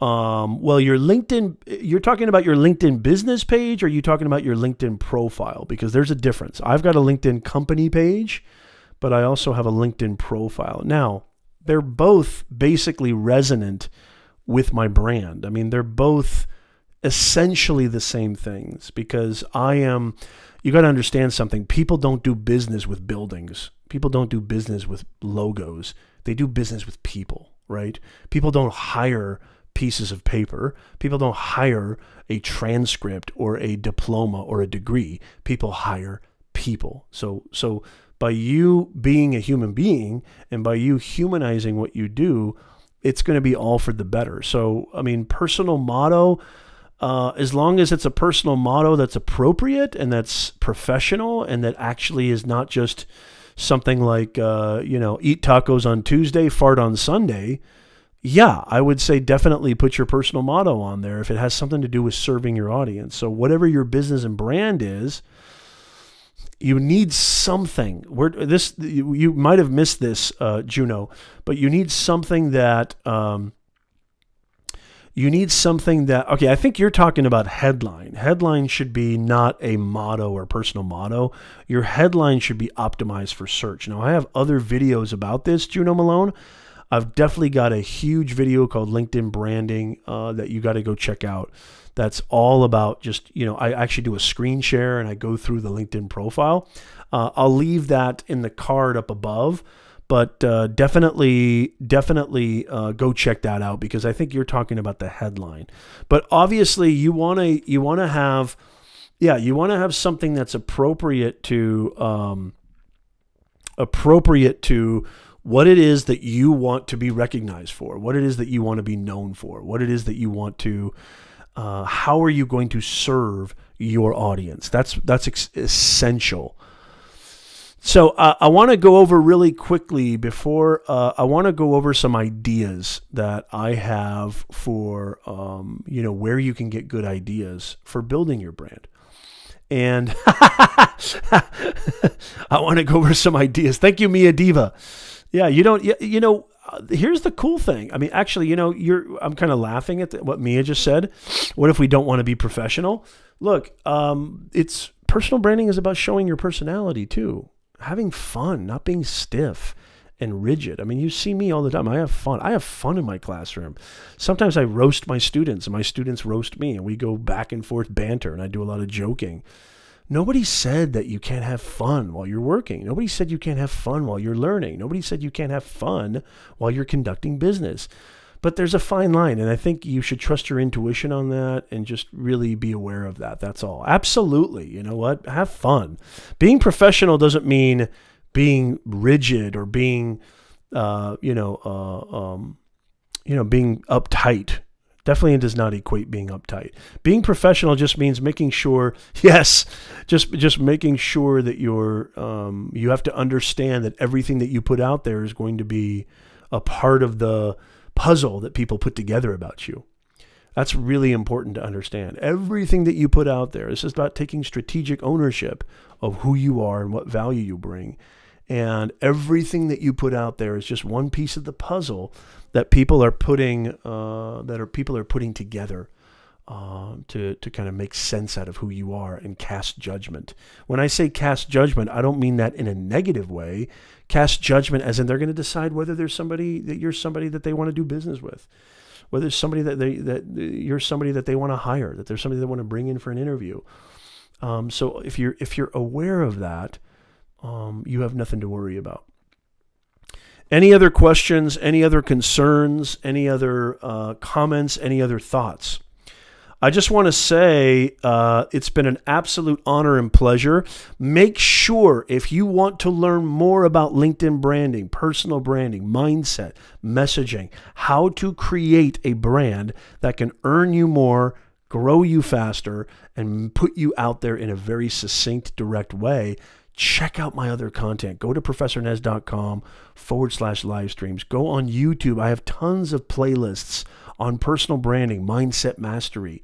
Um, well, your LinkedIn, you're talking about your LinkedIn business page, or are you talking about your LinkedIn profile? Because there's a difference. I've got a LinkedIn company page, but I also have a LinkedIn profile. Now, they're both basically resonant with my brand. I mean, they're both essentially the same things because I am, you got to understand something. People don't do business with buildings, people don't do business with logos, they do business with people, right? People don't hire pieces of paper. People don't hire a transcript or a diploma or a degree. People hire people. So so by you being a human being and by you humanizing what you do, it's going to be all for the better. So, I mean, personal motto, uh, as long as it's a personal motto that's appropriate and that's professional and that actually is not just something like, uh, you know, eat tacos on Tuesday, fart on Sunday, yeah, I would say definitely put your personal motto on there if it has something to do with serving your audience. So, whatever your business and brand is, you need something. Where this you, you might have missed this, uh, Juno, but you need something that um, you need something that okay. I think you're talking about headline. Headline should be not a motto or personal motto. Your headline should be optimized for search. Now I have other videos about this, Juno Malone. I've definitely got a huge video called LinkedIn branding uh, that you got to go check out that's all about just, you know, I actually do a screen share and I go through the LinkedIn profile. Uh, I'll leave that in the card up above, but uh, definitely, definitely uh, go check that out because I think you're talking about the headline. But obviously, you want to you want to have, yeah, you want to have something that's appropriate to um, appropriate to what it is that you want to be recognized for, what it is that you want to be known for, what it is that you want to uh, how are you going to serve your audience? That's that's essential. So uh, I want to go over really quickly before uh, I want to go over some ideas that I have for um, you know where you can get good ideas for building your brand. And I want to go over some ideas. Thank you, Mia Diva. Yeah, you don't. You know, uh, here's the cool thing. I mean, actually, you know, you're. I'm kind of laughing at the, what Mia just said. What if we don't want to be professional? Look, um, it's personal branding is about showing your personality too, having fun, not being stiff and rigid. I mean, you see me all the time. I have fun. I have fun in my classroom. Sometimes I roast my students, and my students roast me, and we go back and forth banter, and I do a lot of joking. Nobody said that you can't have fun while you're working. Nobody said you can't have fun while you're learning. Nobody said you can't have fun while you're conducting business. But there's a fine line, and I think you should trust your intuition on that and just really be aware of that. That's all. Absolutely. You know what? Have fun. Being professional doesn't mean being rigid or being, uh, you know, uh, um, you know, being uptight definitely does not equate being uptight. Being professional just means making sure, yes, just just making sure that you're um, you have to understand that everything that you put out there is going to be a part of the puzzle that people put together about you. That's really important to understand. Everything that you put out there is just about taking strategic ownership of who you are and what value you bring. And everything that you put out there is just one piece of the puzzle that people are putting uh, that are people are putting together uh, to to kind of make sense out of who you are and cast judgment. When I say cast judgment, I don't mean that in a negative way. Cast judgment as in they're going to decide whether there's somebody that you're somebody that they want to do business with, whether it's somebody that they that you're somebody that they want to hire, that there's somebody they want to bring in for an interview. Um, so if you're if you're aware of that, um, you have nothing to worry about. Any other questions? Any other concerns? Any other uh, comments? Any other thoughts? I just want to say uh, it's been an absolute honor and pleasure. Make sure if you want to learn more about LinkedIn branding, personal branding, mindset, messaging, how to create a brand that can earn you more, grow you faster, and put you out there in a very succinct, direct way, check out my other content. Go to professornez.com forward slash live streams. Go on YouTube. I have tons of playlists on personal branding, mindset mastery.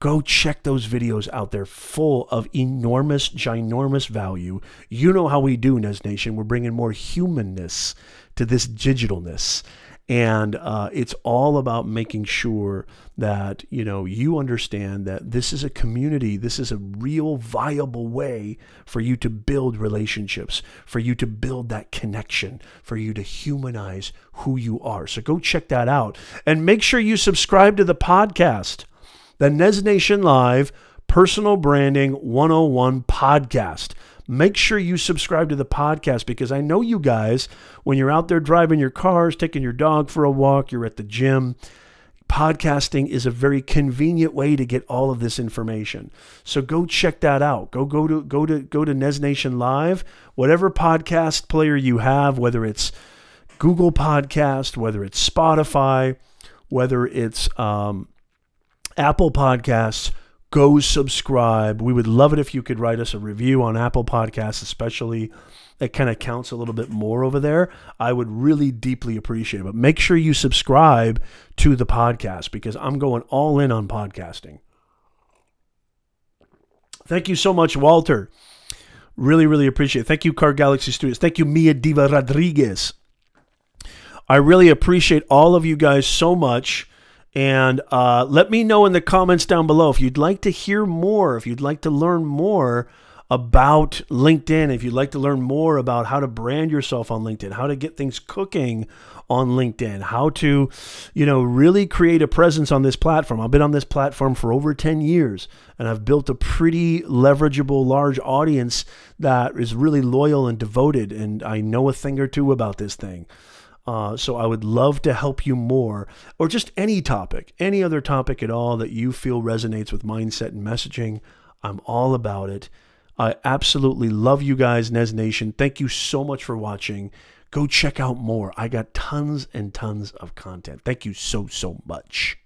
Go check those videos out. They're full of enormous, ginormous value. You know how we do, Nez Nation. We're bringing more humanness to this digitalness. And uh, it's all about making sure that you know you understand that this is a community this is a real viable way for you to build relationships for you to build that connection for you to humanize who you are. So go check that out. And make sure you subscribe to the podcast the Nez Nation Live Personal Branding 101 podcast make sure you subscribe to the podcast because I know you guys, when you're out there driving your cars, taking your dog for a walk, you're at the gym, podcasting is a very convenient way to get all of this information. So go check that out. Go go to go to go to Nez Nation Live, whatever podcast player you have, whether it's Google Podcast, whether it's Spotify, whether it's um, Apple Podcasts, go subscribe. We would love it if you could write us a review on Apple Podcasts, especially. It kind of counts a little bit more over there. I would really deeply appreciate it. But make sure you subscribe to the podcast because I'm going all in on podcasting. Thank you so much, Walter. Really, really appreciate it. Thank you, Car Galaxy Studios. Thank you, Mia Diva Rodriguez. I really appreciate all of you guys so much. And uh, let me know in the comments down below if you'd like to hear more, if you'd like to learn more about LinkedIn, if you'd like to learn more about how to brand yourself on LinkedIn, how to get things cooking on LinkedIn, how to, you know, really create a presence on this platform. I've been on this platform for over 10 years and I've built a pretty leverageable large audience that is really loyal and devoted and I know a thing or two about this thing. Uh, so I would love to help you more, or just any topic, any other topic at all that you feel resonates with mindset and messaging. I'm all about it. I absolutely love you guys, Nez Nation. Thank you so much for watching. Go check out more. I got tons and tons of content. Thank you so, so much.